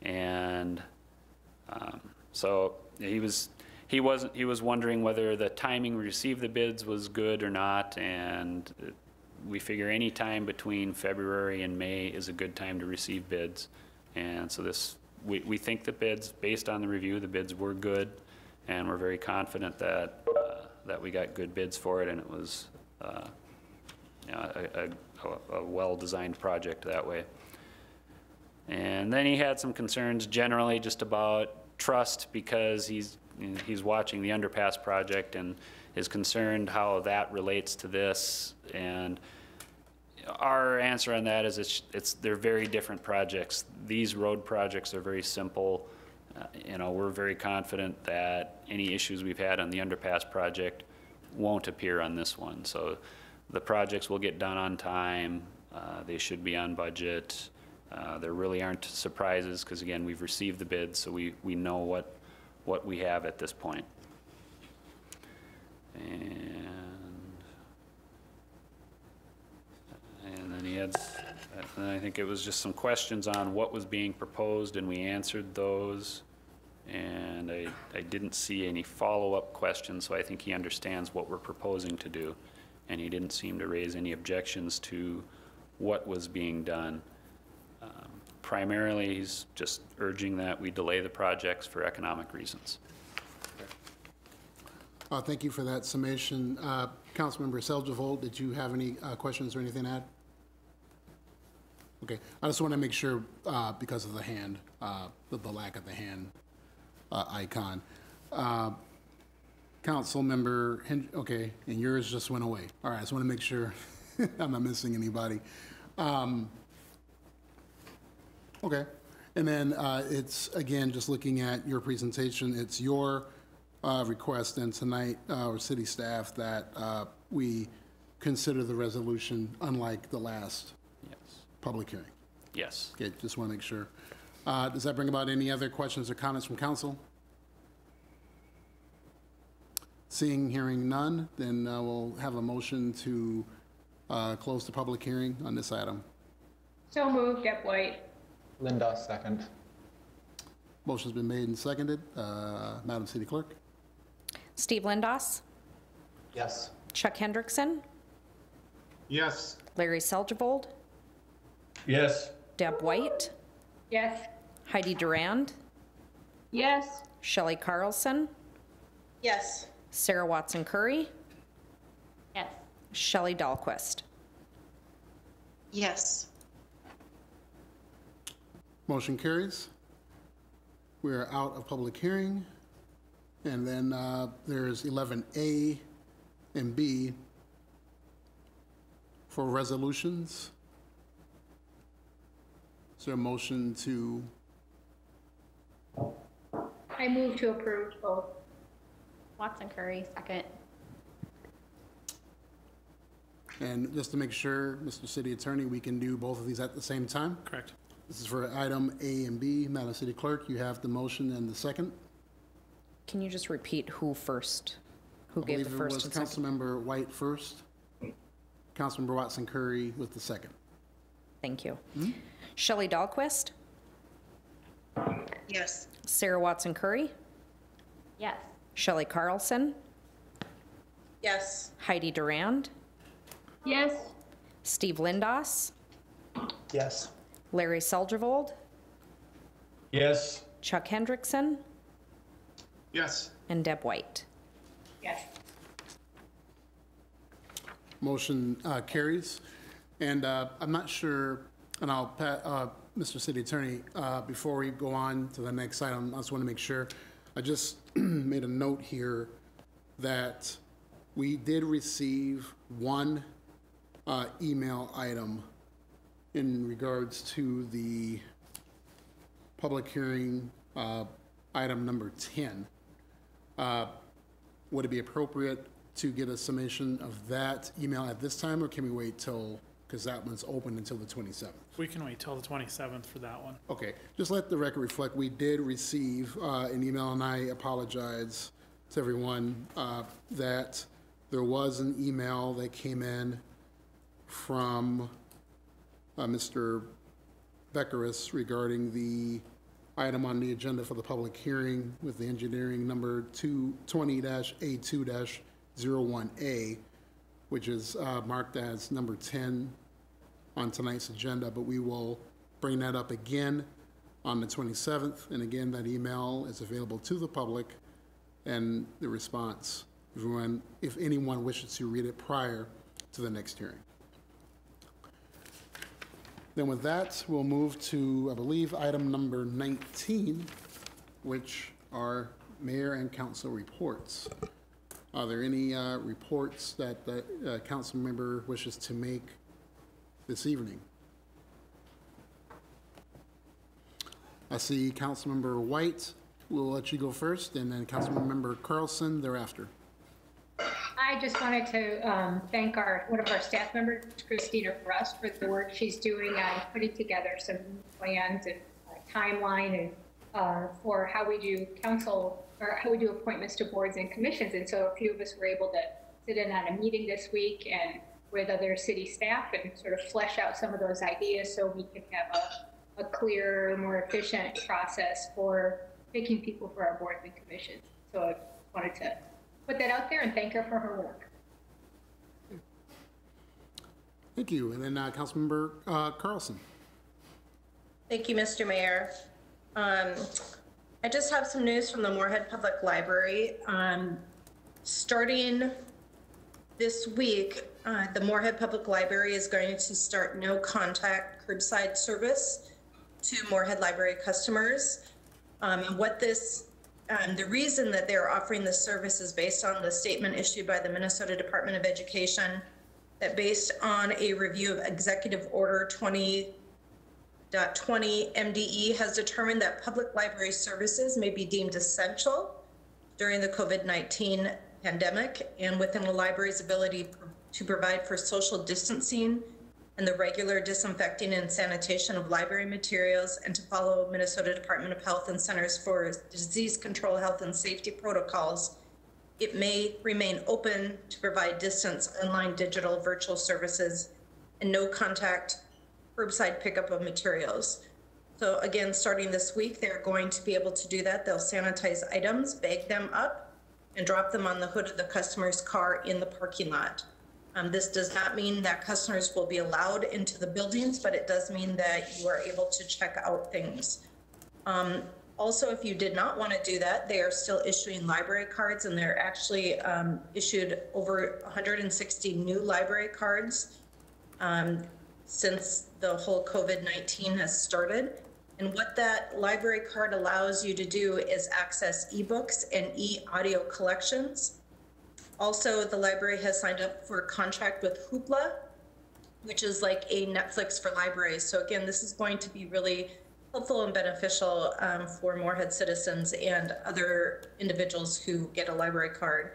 And um, so he was, he wasn't, he was wondering whether the timing we received the bids was good or not, and we figure any time between February and May is a good time to receive bids. And so this, we, we think the bids, based on the review, the bids were good, and we're very confident that, uh, that we got good bids for it, and it was, uh, you know, a, a, a well-designed project that way. And then he had some concerns generally just about trust because he's, he's watching the underpass project and is concerned how that relates to this. And our answer on that is it's, it's, they're very different projects. These road projects are very simple. Uh, You know, we're very confident that any issues we've had on the underpass project won't appear on this one. So the projects will get done on time. Uh, They should be on budget. Uh, There really aren't surprises, because again, we've received the bids, so we, we know what, what we have at this point. And, and then he had, and I think it was just some questions on what was being proposed, and we answered those. And I, I didn't see any follow-up questions, so I think he understands what we're proposing to do. And he didn't seem to raise any objections to what was being done. Primarily, he's just urging that we delay the projects for economic reasons. Uh, Thank you for that summation. Uh, Councilmember Seljevold, did you have any uh, questions or anything to add? Okay, I just want to make sure, uh, because of the hand, uh, the the lack of the hand uh, icon. Uh, Council member, okay, and yours just went away. All right, I just want to make sure I'm not missing anybody. Um, Okay, and then uh, it's, again, just looking at your presentation, it's your uh, request and tonight, uh, our city staff, that uh, we consider the resolution unlike the last Yes. public hearing. Yes. Okay, just want to make sure. Uh, Does that bring about any other questions or comments from council? Seeing, hearing none, then uh, we'll have a motion to uh, close the public hearing on this item. So moved, Deb White. Linda, second. Motion's been made and seconded. Uh, Madam City Clerk? Steve Lindaas, Yes. Chuck Hendrickson, Yes. Larry Seljevold, Yes. Deb White, Yes. Heidi Durand, Yes. Shelley Carlson, Yes. Sarah Watson Curry, Yes. Shelley Dahlquist. Yes. Motion carries. We are out of public hearing. And then uh, there's 11A and B for resolutions. Is there a motion to, I move to approve both. Watson Curry, second. and just to make sure, Mr. City Attorney, we can do both of these at the same time? Correct. This is for item A and B. Madam City Clerk, you have the motion and the second. Can you just repeat who first? Who I gave the believe it first was and second? Councilmember White first. Councilmember Watson Curry with the second. Thank you. Hmm? Shelley Dahlquist, Yes. Sarah Watson Curry, Yes. Shelley Carlson, Yes. Heidi Durand, Yes. Steve Lindaas, Yes. Larry Seljevold, Yes. Chuck Hendrickson, Yes. and Deb White. Yes. Motion uh, carries. And uh, I'm not sure, and I'll, pa- uh, Mr. City Attorney, uh, before we go on to the next item, I just want to make sure, I just made a note here that we did receive one uh, email item in regards to the public hearing, uh, item number 10. Uh, Would it be appropriate to get a summation of that email at this time, or can we wait till, because that one's open until the 27th? We can wait till the 27th for that one. Okay, just let the record reflect, we did receive uh, an email, and I apologize to everyone, uh, that there was an email that came in from uh, Mr. Beckeris regarding the item on the agenda for the public hearing with the engineering number 220-A2-01A, which is uh, marked as number 10 on tonight's agenda, but we will bring that up again on the 27th. And again, that email is available to the public and the response, if anyone, if anyone wishes to read it prior to the next hearing. Then with that, we'll move to, I believe, item number 19, which are mayor and council reports. Are there any uh, reports that the uh, council member wishes to make this evening? I see Councilmember White. We'll let you go first, and then Councilmember Carlson thereafter. I just wanted to um, thank our, one of our staff members, Christina Rust, for the work she's doing on putting together some plans and uh, timeline and uh, for how we do council, or how we do appointments to boards and commissions. And so a few of us were able to sit in on a meeting this week and with other city staff and sort of flesh out some of those ideas so we can have a, a clearer, more efficient process for picking people for our boards and commissions. So I wanted to put that out there and thank her for her work. Thank you. And then uh, Councilmember uh, Carlson. Thank you, Mr. Mayor. Um, I just have some news from the Moorhead Public Library. Um, starting this week, uh, the Moorhead Public Library is going to start no contact curbside service to Moorhead Library customers. Um, and what this um, the reason that they're offering this service is based on the statement issued by the Minnesota Department of Education that based on a review of Executive Order 20.20 MDE has determined that public library services may be deemed essential during the COVID-19 pandemic and within the library's ability to provide for social distancing and the regular disinfecting and sanitation of library materials and to follow Minnesota Department of Health and Centers for Disease Control, Health and Safety protocols. It may remain open to provide distance, online, digital, virtual services, and no contact curbside pickup of materials. So again, starting this week, they're going to be able to do that. They'll sanitize items, bag them up, and drop them on the hood of the customer's car in the parking lot. Um, this does not mean that customers will be allowed into the buildings, but it does mean that you are able to check out things. Um, also, if you did not want to do that, they are still issuing library cards and they're actually um, issued over 160 new library cards um, since the whole COVID-19 has started. And what that library card allows you to do is access ebooks and e-audio collections. Also, the library has signed up for a contract with Hoopla, which is like a Netflix for libraries. So again, this is going to be really helpful and beneficial um, for Moorhead citizens and other individuals who get a library card.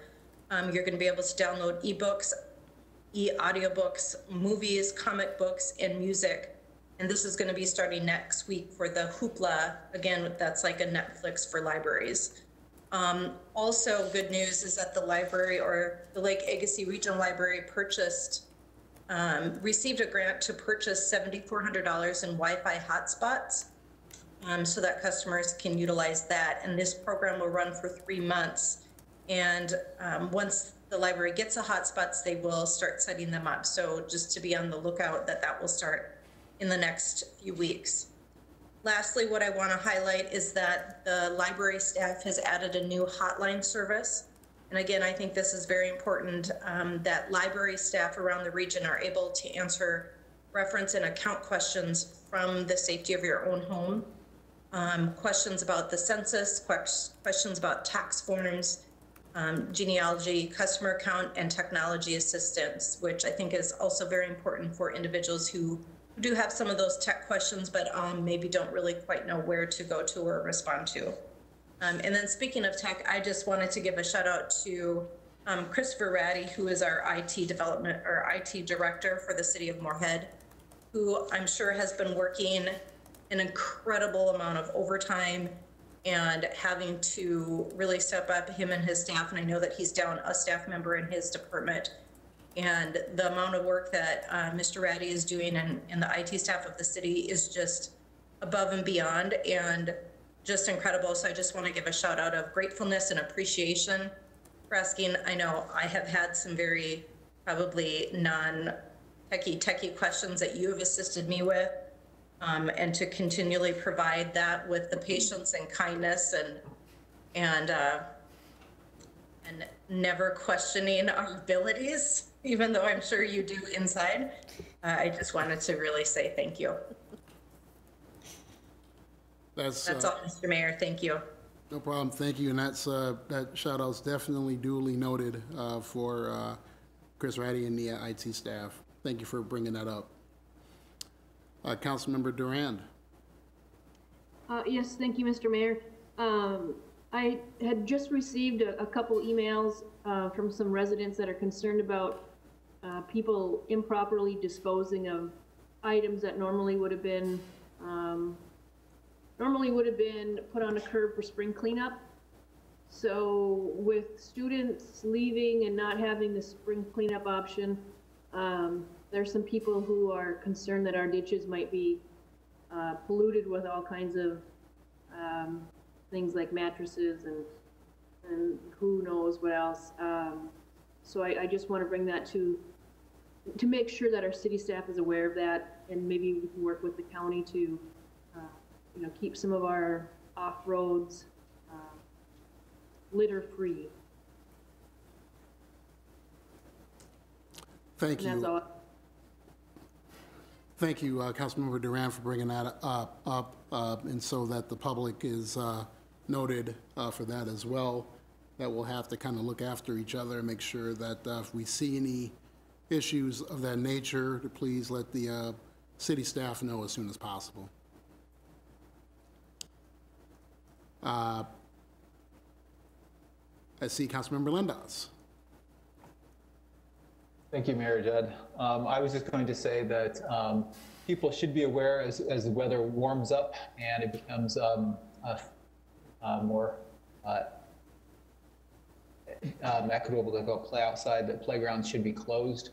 Um, you're going to be able to download ebooks, e-audiobooks, movies, comic books, and music. And this is going to be starting next week for the Hoopla. Again, that's like a Netflix for libraries. Um, also, good news is that the library or the Lake Agassiz Regional Library purchased, um, received a grant to purchase $7,400 in Wi-Fi hotspots um, so that customers can utilize that. And this program will run for three months. And um, once the library gets the hotspots, they will start setting them up. So just to be on the lookout that that will start in the next few weeks. Lastly, what I want to highlight is that the library staff has added a new hotline service. And again, I think this is very important um, that library staff around the region are able to answer reference and account questions from the safety of your own home. Um, questions about the census, questions about tax forms, um, genealogy, customer account, and technology assistance, which I think is also very important for individuals who do have some of those tech questions, but um, maybe don't really quite know where to go to or respond to. Um, and then speaking of tech, I just wanted to give a shout out to um, Christopher Ratty, who is our IT development or IT director for the city of Moorhead, who I'm sure has been working an incredible amount of overtime and having to really step up him and his staff. And I know that he's down a staff member in his department. And the amount of work that uh, Mr. Ratty is doing and, and the IT staff of the city is just above and beyond and just incredible. So I just want to give a shout out of gratefulness and appreciation for asking. I know I have had some very probably non techie techie questions that you have assisted me with. Um, and to continually provide that with the patience and kindness and and uh, and never questioning our abilities, even though I'm sure you do inside. Uh, I just wanted to really say thank you. That's, That's uh, all, Mr. Mayor. Thank you. No problem, thank you, and that's, uh, that shout out's definitely duly noted uh, for uh, Chris Ratty and the uh, IT staff. Thank you for bringing that up. Uh, Councilmember Durand. Uh, Yes, thank you, Mr. Mayor. Um, I had just received a a couple emails uh, from some residents that are concerned about uh, people improperly disposing of items that normally would have been, um, normally would have been put on a curb for spring cleanup. So with students leaving and not having the spring cleanup option, um, there's some people who are concerned that our ditches might be uh, polluted with all kinds of um, things like mattresses and and who knows what else. Um, so I, I just want to bring that to to make sure that our city staff is aware of that, and maybe we can work with the county to uh, you know keep some of our off roads uh, litter free. Thank And that's you. all. Thank you, uh, Councilmember Durand, for bringing that up, up, uh, and so that the public is uh, noted uh, for that as well, that we'll have to kind of look after each other and make sure that uh, if we see any issues of that nature, to please let the uh, city staff know as soon as possible. Uh, I see Councilmember Lindaas. Thank you, Mayor Judd. Um, I was just going to say that um, people should be aware as, as the weather warms up and it becomes um, more uh, um, equitable to go play outside, that playgrounds should be closed.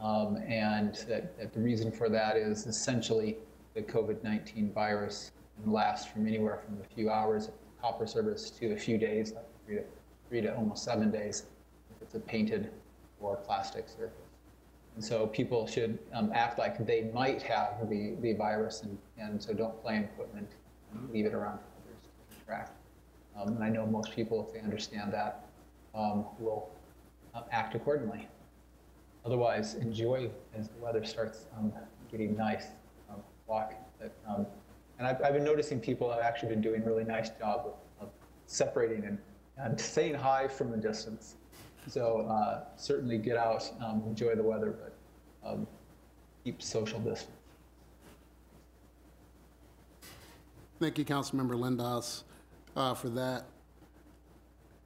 Um, and that, that the reason for that is essentially the COVID-19 virus can last from anywhere from a few hours of copper service to a few days, like three to, three to almost seven days, if it's a painted or plastic surface. And so people should um, act like they might have the, the virus, and, and so don't play in equipment and leave it around for others to contract. Um, and I know most people, if they understand that, um, will uh, act accordingly. Otherwise, enjoy as the weather starts um, getting nice, um, walk. But, um, and I've, I've been noticing people have actually been doing a really nice job of, of separating and, and saying hi from a distance. So uh, certainly get out, um, enjoy the weather, but um, keep social distance. Thank you, Councilmember Lindaas, uh, for that.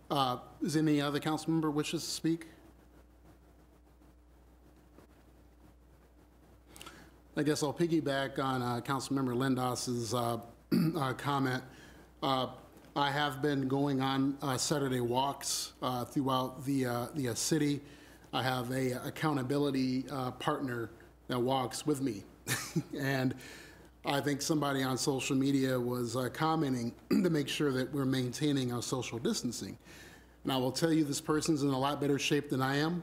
Uh, Is any other council member wishes to speak? I guess I'll piggyback on uh, Councilmember Lindaas's uh, uh, comment. Uh, I have been going on uh, Saturday walks uh, throughout the, uh, the city. I have a accountability uh, partner that walks with me. and I think somebody on social media was uh, commenting to make sure that we're maintaining our social distancing. And I will tell you, this person's in a lot better shape than I am.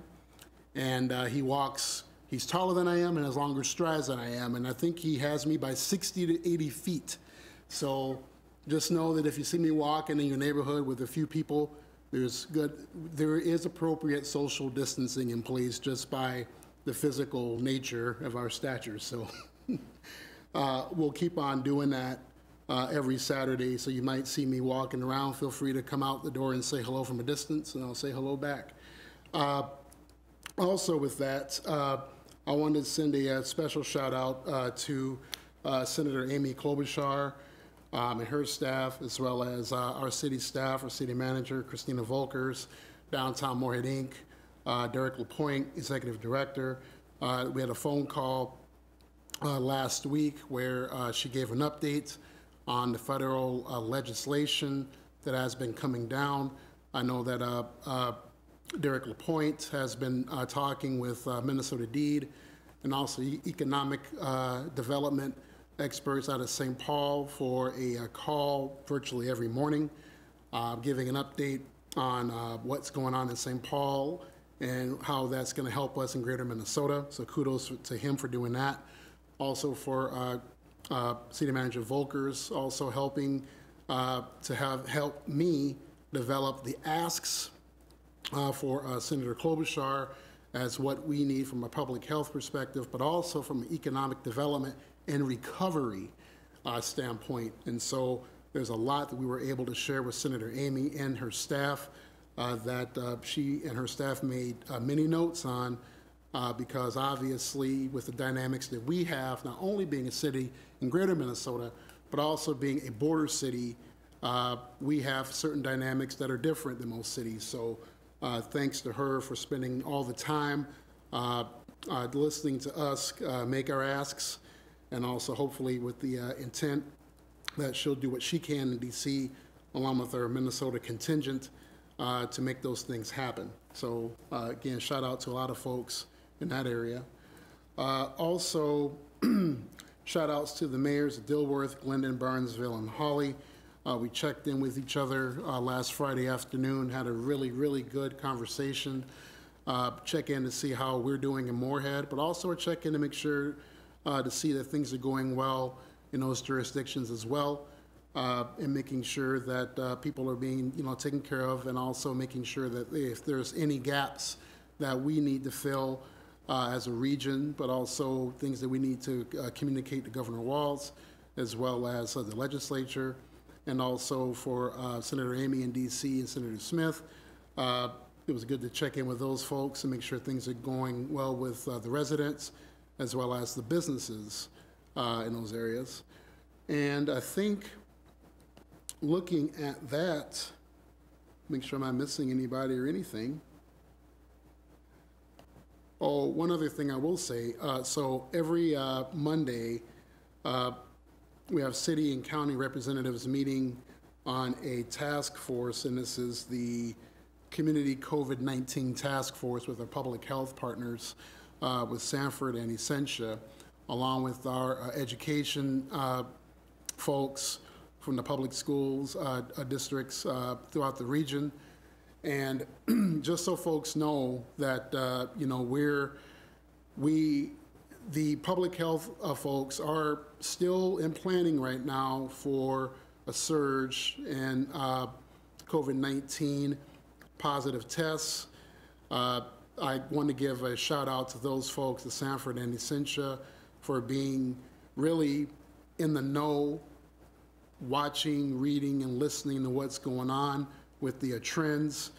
And uh, he walks, he's taller than I am and has longer strides than I am. And I think he has me by 60 to 80 feet. So just know that if you see me walking in your neighborhood with a few people, there's good, there is appropriate social distancing in place just by the physical nature of our stature. So uh, we'll keep on doing that uh, every Saturday. So you might see me walking around. Feel free to come out the door and say hello from a distance, and I'll say hello back. Uh, also, with that, uh, I wanted to send a, uh, special shout out uh, to Senator Amy Klobuchar um, and her staff, as well as our city staff, our city manager, Christina Volkers, Downtown Moorhead Inc., Derek LaPointe, Executive Director. We had a phone call uh, last week where uh, she gave an update on the federal uh, legislation that has been coming down. I know that uh, uh, Derek LaPointe has been uh, talking with Minnesota DEED and also economic development experts out of St. Paul for a, uh call virtually every morning, giving an update on what's going on in St. Paul and how that's going to help us in greater Minnesota. So kudos to him for doing that. Also for uh, uh, City Manager Volkers, also helping uh, to have help me develop the asks for Senator Klobuchar as what we need from a public health perspective, but also from an economic development and recovery standpoint. And so there's a lot that we were able to share with Senator Amy and her staff uh, that uh, she and her staff made uh, many notes on uh, because obviously with the dynamics that we have, not only being a city in greater Minnesota, but also being a border city, uh, we have certain dynamics that are different than most cities. So uh, thanks to her for spending all the time uh, uh, listening to us uh, make our asks, and also hopefully with the intent that she'll do what she can in DC, along with our Minnesota contingent, to make those things happen. So again, shout out to a lot of folks in that area. Uh, Also, shout outs to the mayors of Dilworth, Glyndon, Barnesville, and Hawley. Uh, We checked in with each other uh, last Friday afternoon, had a really, really good conversation. Uh, Check in to see how we're doing in Moorhead, but also a check in to make sure uh, to see that things are going well in those jurisdictions as well, uh, and making sure that uh, people are being, you know, taken care of, and also making sure that if there's any gaps that we need to fill uh, as a region, but also things that we need to uh, communicate to Governor Walz, as well as uh, the legislature, and also for uh, Senator Amy in DC and Senator Smith. Uh, It was good to check in with those folks and make sure things are going well with uh, the residents as well as the businesses in those areas. And I think, looking at that, make sure I'm not missing anybody or anything. Oh, one other thing I will say, uh, so every uh, Monday, uh, we have city and county representatives meeting on a task force, and this is the Community COVID-19 Task Force with our public health partners, uh, with Sanford and Essentia, along with our uh, education uh, folks from the public schools districts throughout the region. And just so folks know that, uh, you know, we're, we, the public health uh, folks are still in planning right now for a surge in uh, COVID-19 positive tests. Uh, I want to give a shout out to those folks at Sanford and Essentia for being really in the know, watching, reading, and listening to what's going on with the trends.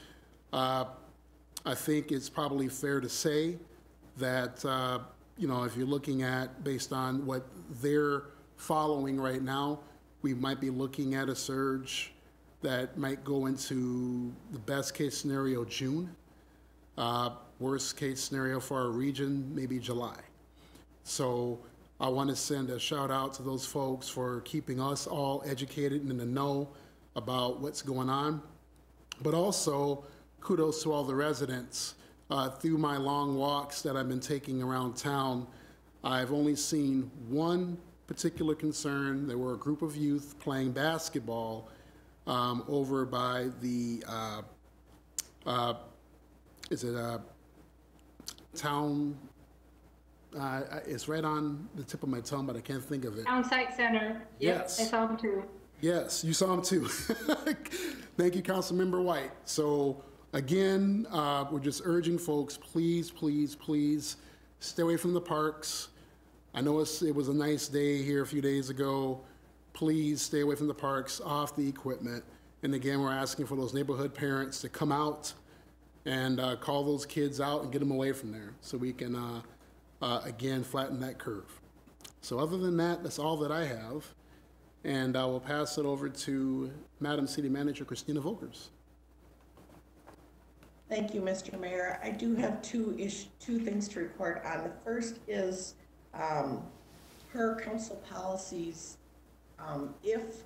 Uh, I think it's probably fair to say that, uh, you know, if you're looking at, based on what they're following right now, we might be looking at a surge that might go into the best case scenario, June. Uh, Worst case scenario for our region, maybe July. So I want to send a shout out to those folks for keeping us all educated and in the know about what's going on. But also kudos to all the residents. Uh, through my long walks that I've been taking around town, I've only seen one particular concern. There were a group of youth playing basketball um, over by the, uh, uh, is it a town? Uh, it's right on the tip of my tongue, but I can't think of it. Town Site Center. Yes. I saw them too. Yes, you saw him too. Thank you, Councilmember White. So again, uh, we're just urging folks, please, please, please, stay away from the parks. I know it was a nice day here a few days ago. Please stay away from the parks, off the equipment. And again, we're asking for those neighborhood parents to come out and uh, call those kids out and get them away from there so we can, uh, uh, again, flatten that curve. So other than that, that's all that I have. And I will pass it over to Madam City Manager Christina Volkers. Thank you, Mr. Mayor. I do have two ish, two things to report on. The first is, um, per council policies, um, if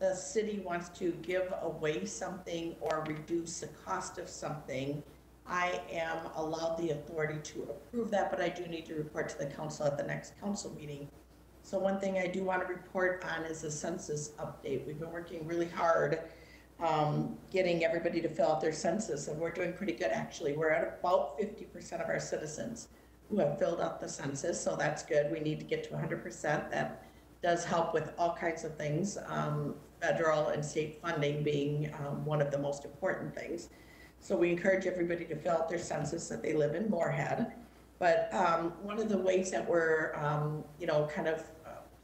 the city wants to give away something or reduce the cost of something, I am allowed the authority to approve that, but I do need to report to the council at the next council meeting. So one thing I do want to report on is the census update. We've been working really hard um, getting everybody to fill out their census, and we're doing pretty good, actually. We're at about 50% of our citizens who have filled out the census, so that's good. We need to get to 100%. That does help with all kinds of things, um, federal and state funding being um, one of the most important things. So we encourage everybody to fill out their census that they live in Moorhead. But um, one of the ways that we're, um, you know, kind of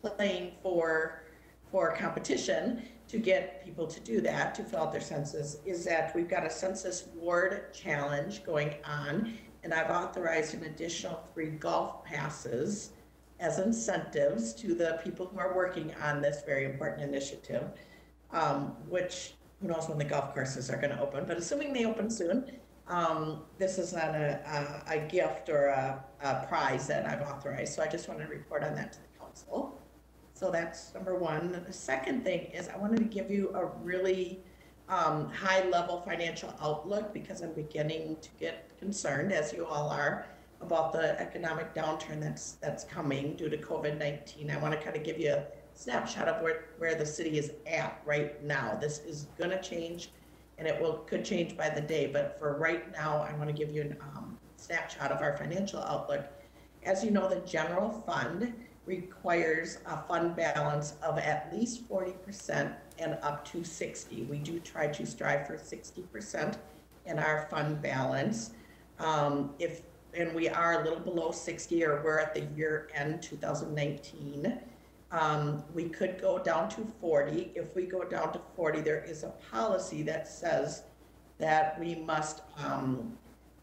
playing for for competition to get people to do that, to fill out their census, is that we've got a census ward challenge going on, and I've authorized an additional three golf passes as incentives to the people who are working on this very important initiative, um, which who knows when the golf courses are going to open, but assuming they open soon, um, this is not a, a, a gift or a, a, prize that I've authorized. So I just wanted to report on that to the council. So that's number one. The second thing is I wanted to give you a really um, high level financial outlook because I'm beginning to get concerned, as you all are, about the economic downturn that's that's coming due to COVID-19. I want to kind of give you a snapshot of where, where the city is at right now. This is going to change and it will could change by the day. But for right now, I want to give you a um, snapshot of our financial outlook. As you know, the general fund requires a fund balance of at least 40% and up to 60. We do try to strive for 60% in our fund balance. Um, if and we are a little below 60 or we're at the year end 2019 Um, we could go down to 40. If we go down to 40, there is a policy that says that we must, um,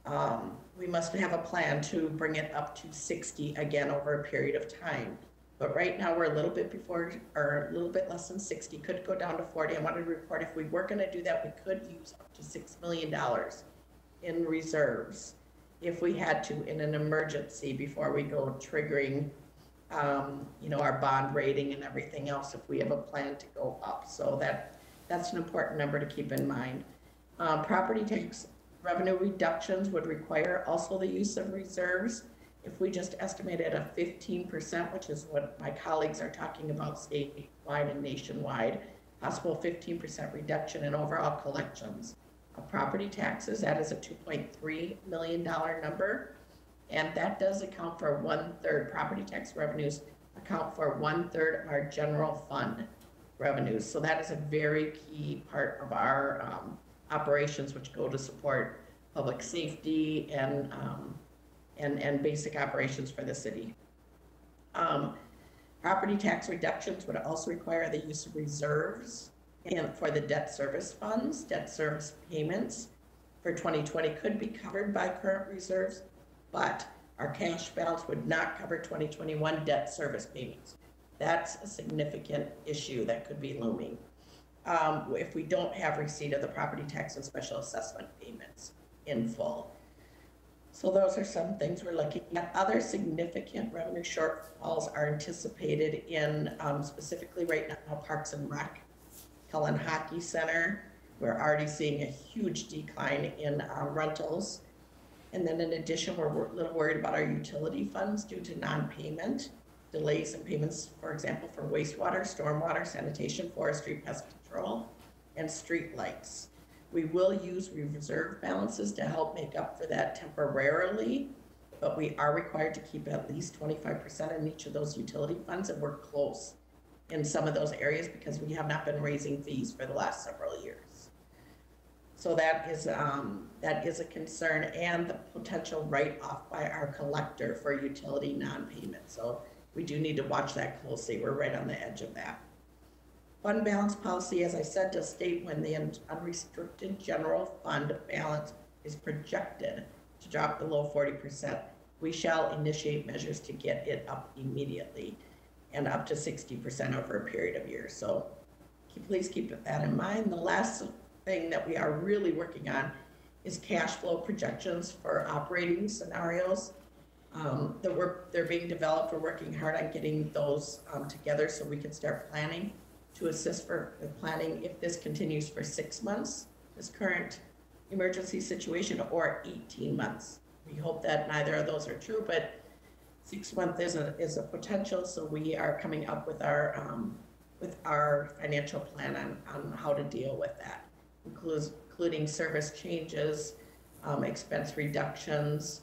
um, we must have a plan to bring it up to 60 again over a period of time. But right now, we're a little bit before, or a little bit less than 60, could go down to 40. I wanted to report if we were going to do that, we could use up to $6 million in reserves if we had to in an emergency before we go triggering, um, you know, our bond rating and everything else if we have a plan to go up. So that, that's an important number to keep in mind. Um, property tax revenue reductions would require also the use of reserves. If we just estimated a fifteen percent, which is what my colleagues are talking about statewide and nationwide, possible fifteen percent reduction in overall collections of property taxes, that is a two point three million dollar number. And that does account for one-third, property tax revenues account for one-third of our general fund revenues. So that is a very key part of our, um, operations which go to support public safety and, um, and, and basic operations for the city. Um, property tax reductions would also require the use of reserves and for the debt service funds, debt service payments for 2020 could be covered by current reserves, but our cash balance would not cover 2021 debt service payments. That's a significant issue that could be looming um, if we don't have receipt of the property tax and special assessment payments in full. So those are some things we're looking at. Other significant revenue shortfalls are anticipated in um, specifically right now Parks and Rec, Helen Hockey Center. We're already seeing a huge decline in uh, rentals. And then in addition, we're a little worried about our utility funds due to non-payment, delays in payments, for example, for wastewater, stormwater, sanitation, forestry, pest and street lights. We will use reserve balances to help make up for that temporarily, but we are required to keep at least twenty-five percent in each of those utility funds, and we're close in some of those areas because we have not been raising fees for the last several years. So that is, um, that is a concern, and the potential write-off by our collector for utility non-payment. So we do need to watch that closely. We're right on the edge of that. Fund balance policy, as I said, does state when the unrestricted general fund balance is projected to drop below 40%, we shall initiate measures to get it up immediately and up to 60% over a period of years. So please keep that in mind. The last thing that we are really working on is cash flow projections for operating scenarios. Um, that we're, they're being developed. We're working hard on getting those um, together so we can start planning to assist for planning if this continues for six months, this current emergency situation, or 18 months. We hope that neither of those are true, but six months is a, is a potential, so we are coming up with our, um, with our financial plan on, on how to deal with that, includes, including service changes, um, expense reductions,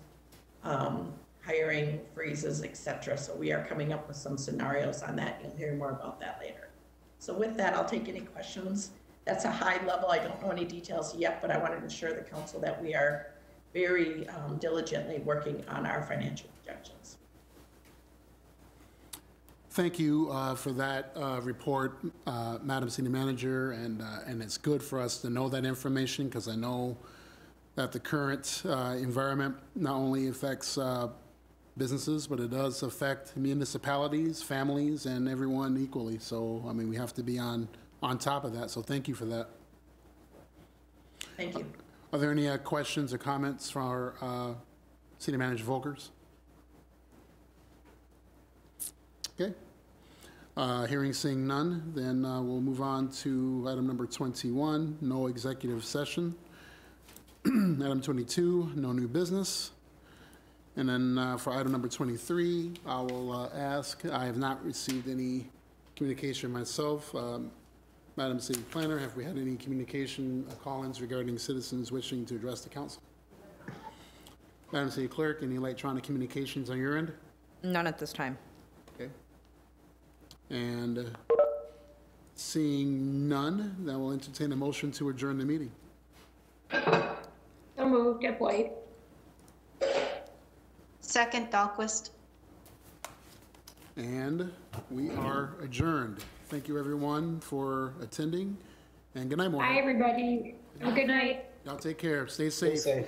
um, hiring freezes, et cetera. So we are coming up with some scenarios on that. You'll hear more about that later. So with that, I'll take any questions. That's a high level. I don't know any details yet, but I want to ensure the council that we are very um, diligently working on our financial projections. Thank you uh, for that uh, report, uh, Madam City Manager, and, uh, and it's good for us to know that information because I know that the current uh, environment not only affects uh, businesses, but it does affect municipalities, families, and everyone equally. So, I mean, we have to be on, on top of that. So thank you for that. Thank you. Are there any uh, questions or comments from our uh, City Manager Volkers? Okay. Uh, Hearing seeing none, then uh, we'll move on to item number 21, no executive session. Item 22, no new business. And then uh, for item number 23, I will uh, ask, I have not received any communication myself. Um, Madam City Planner, have we had any communication uh, call-ins regarding citizens wishing to address the council? Madam City Clerk, any electronic communications on your end? None at this time. Okay. And uh, seeing none, then we'll entertain a motion to adjourn the meeting. So moved, Deb White. Second, Dahlquist. And we are adjourned. Thank you, everyone, for attending, and good night, Bye, Maureen. everybody. Have a good night. Y'all take care. Stay Stay safe. safe.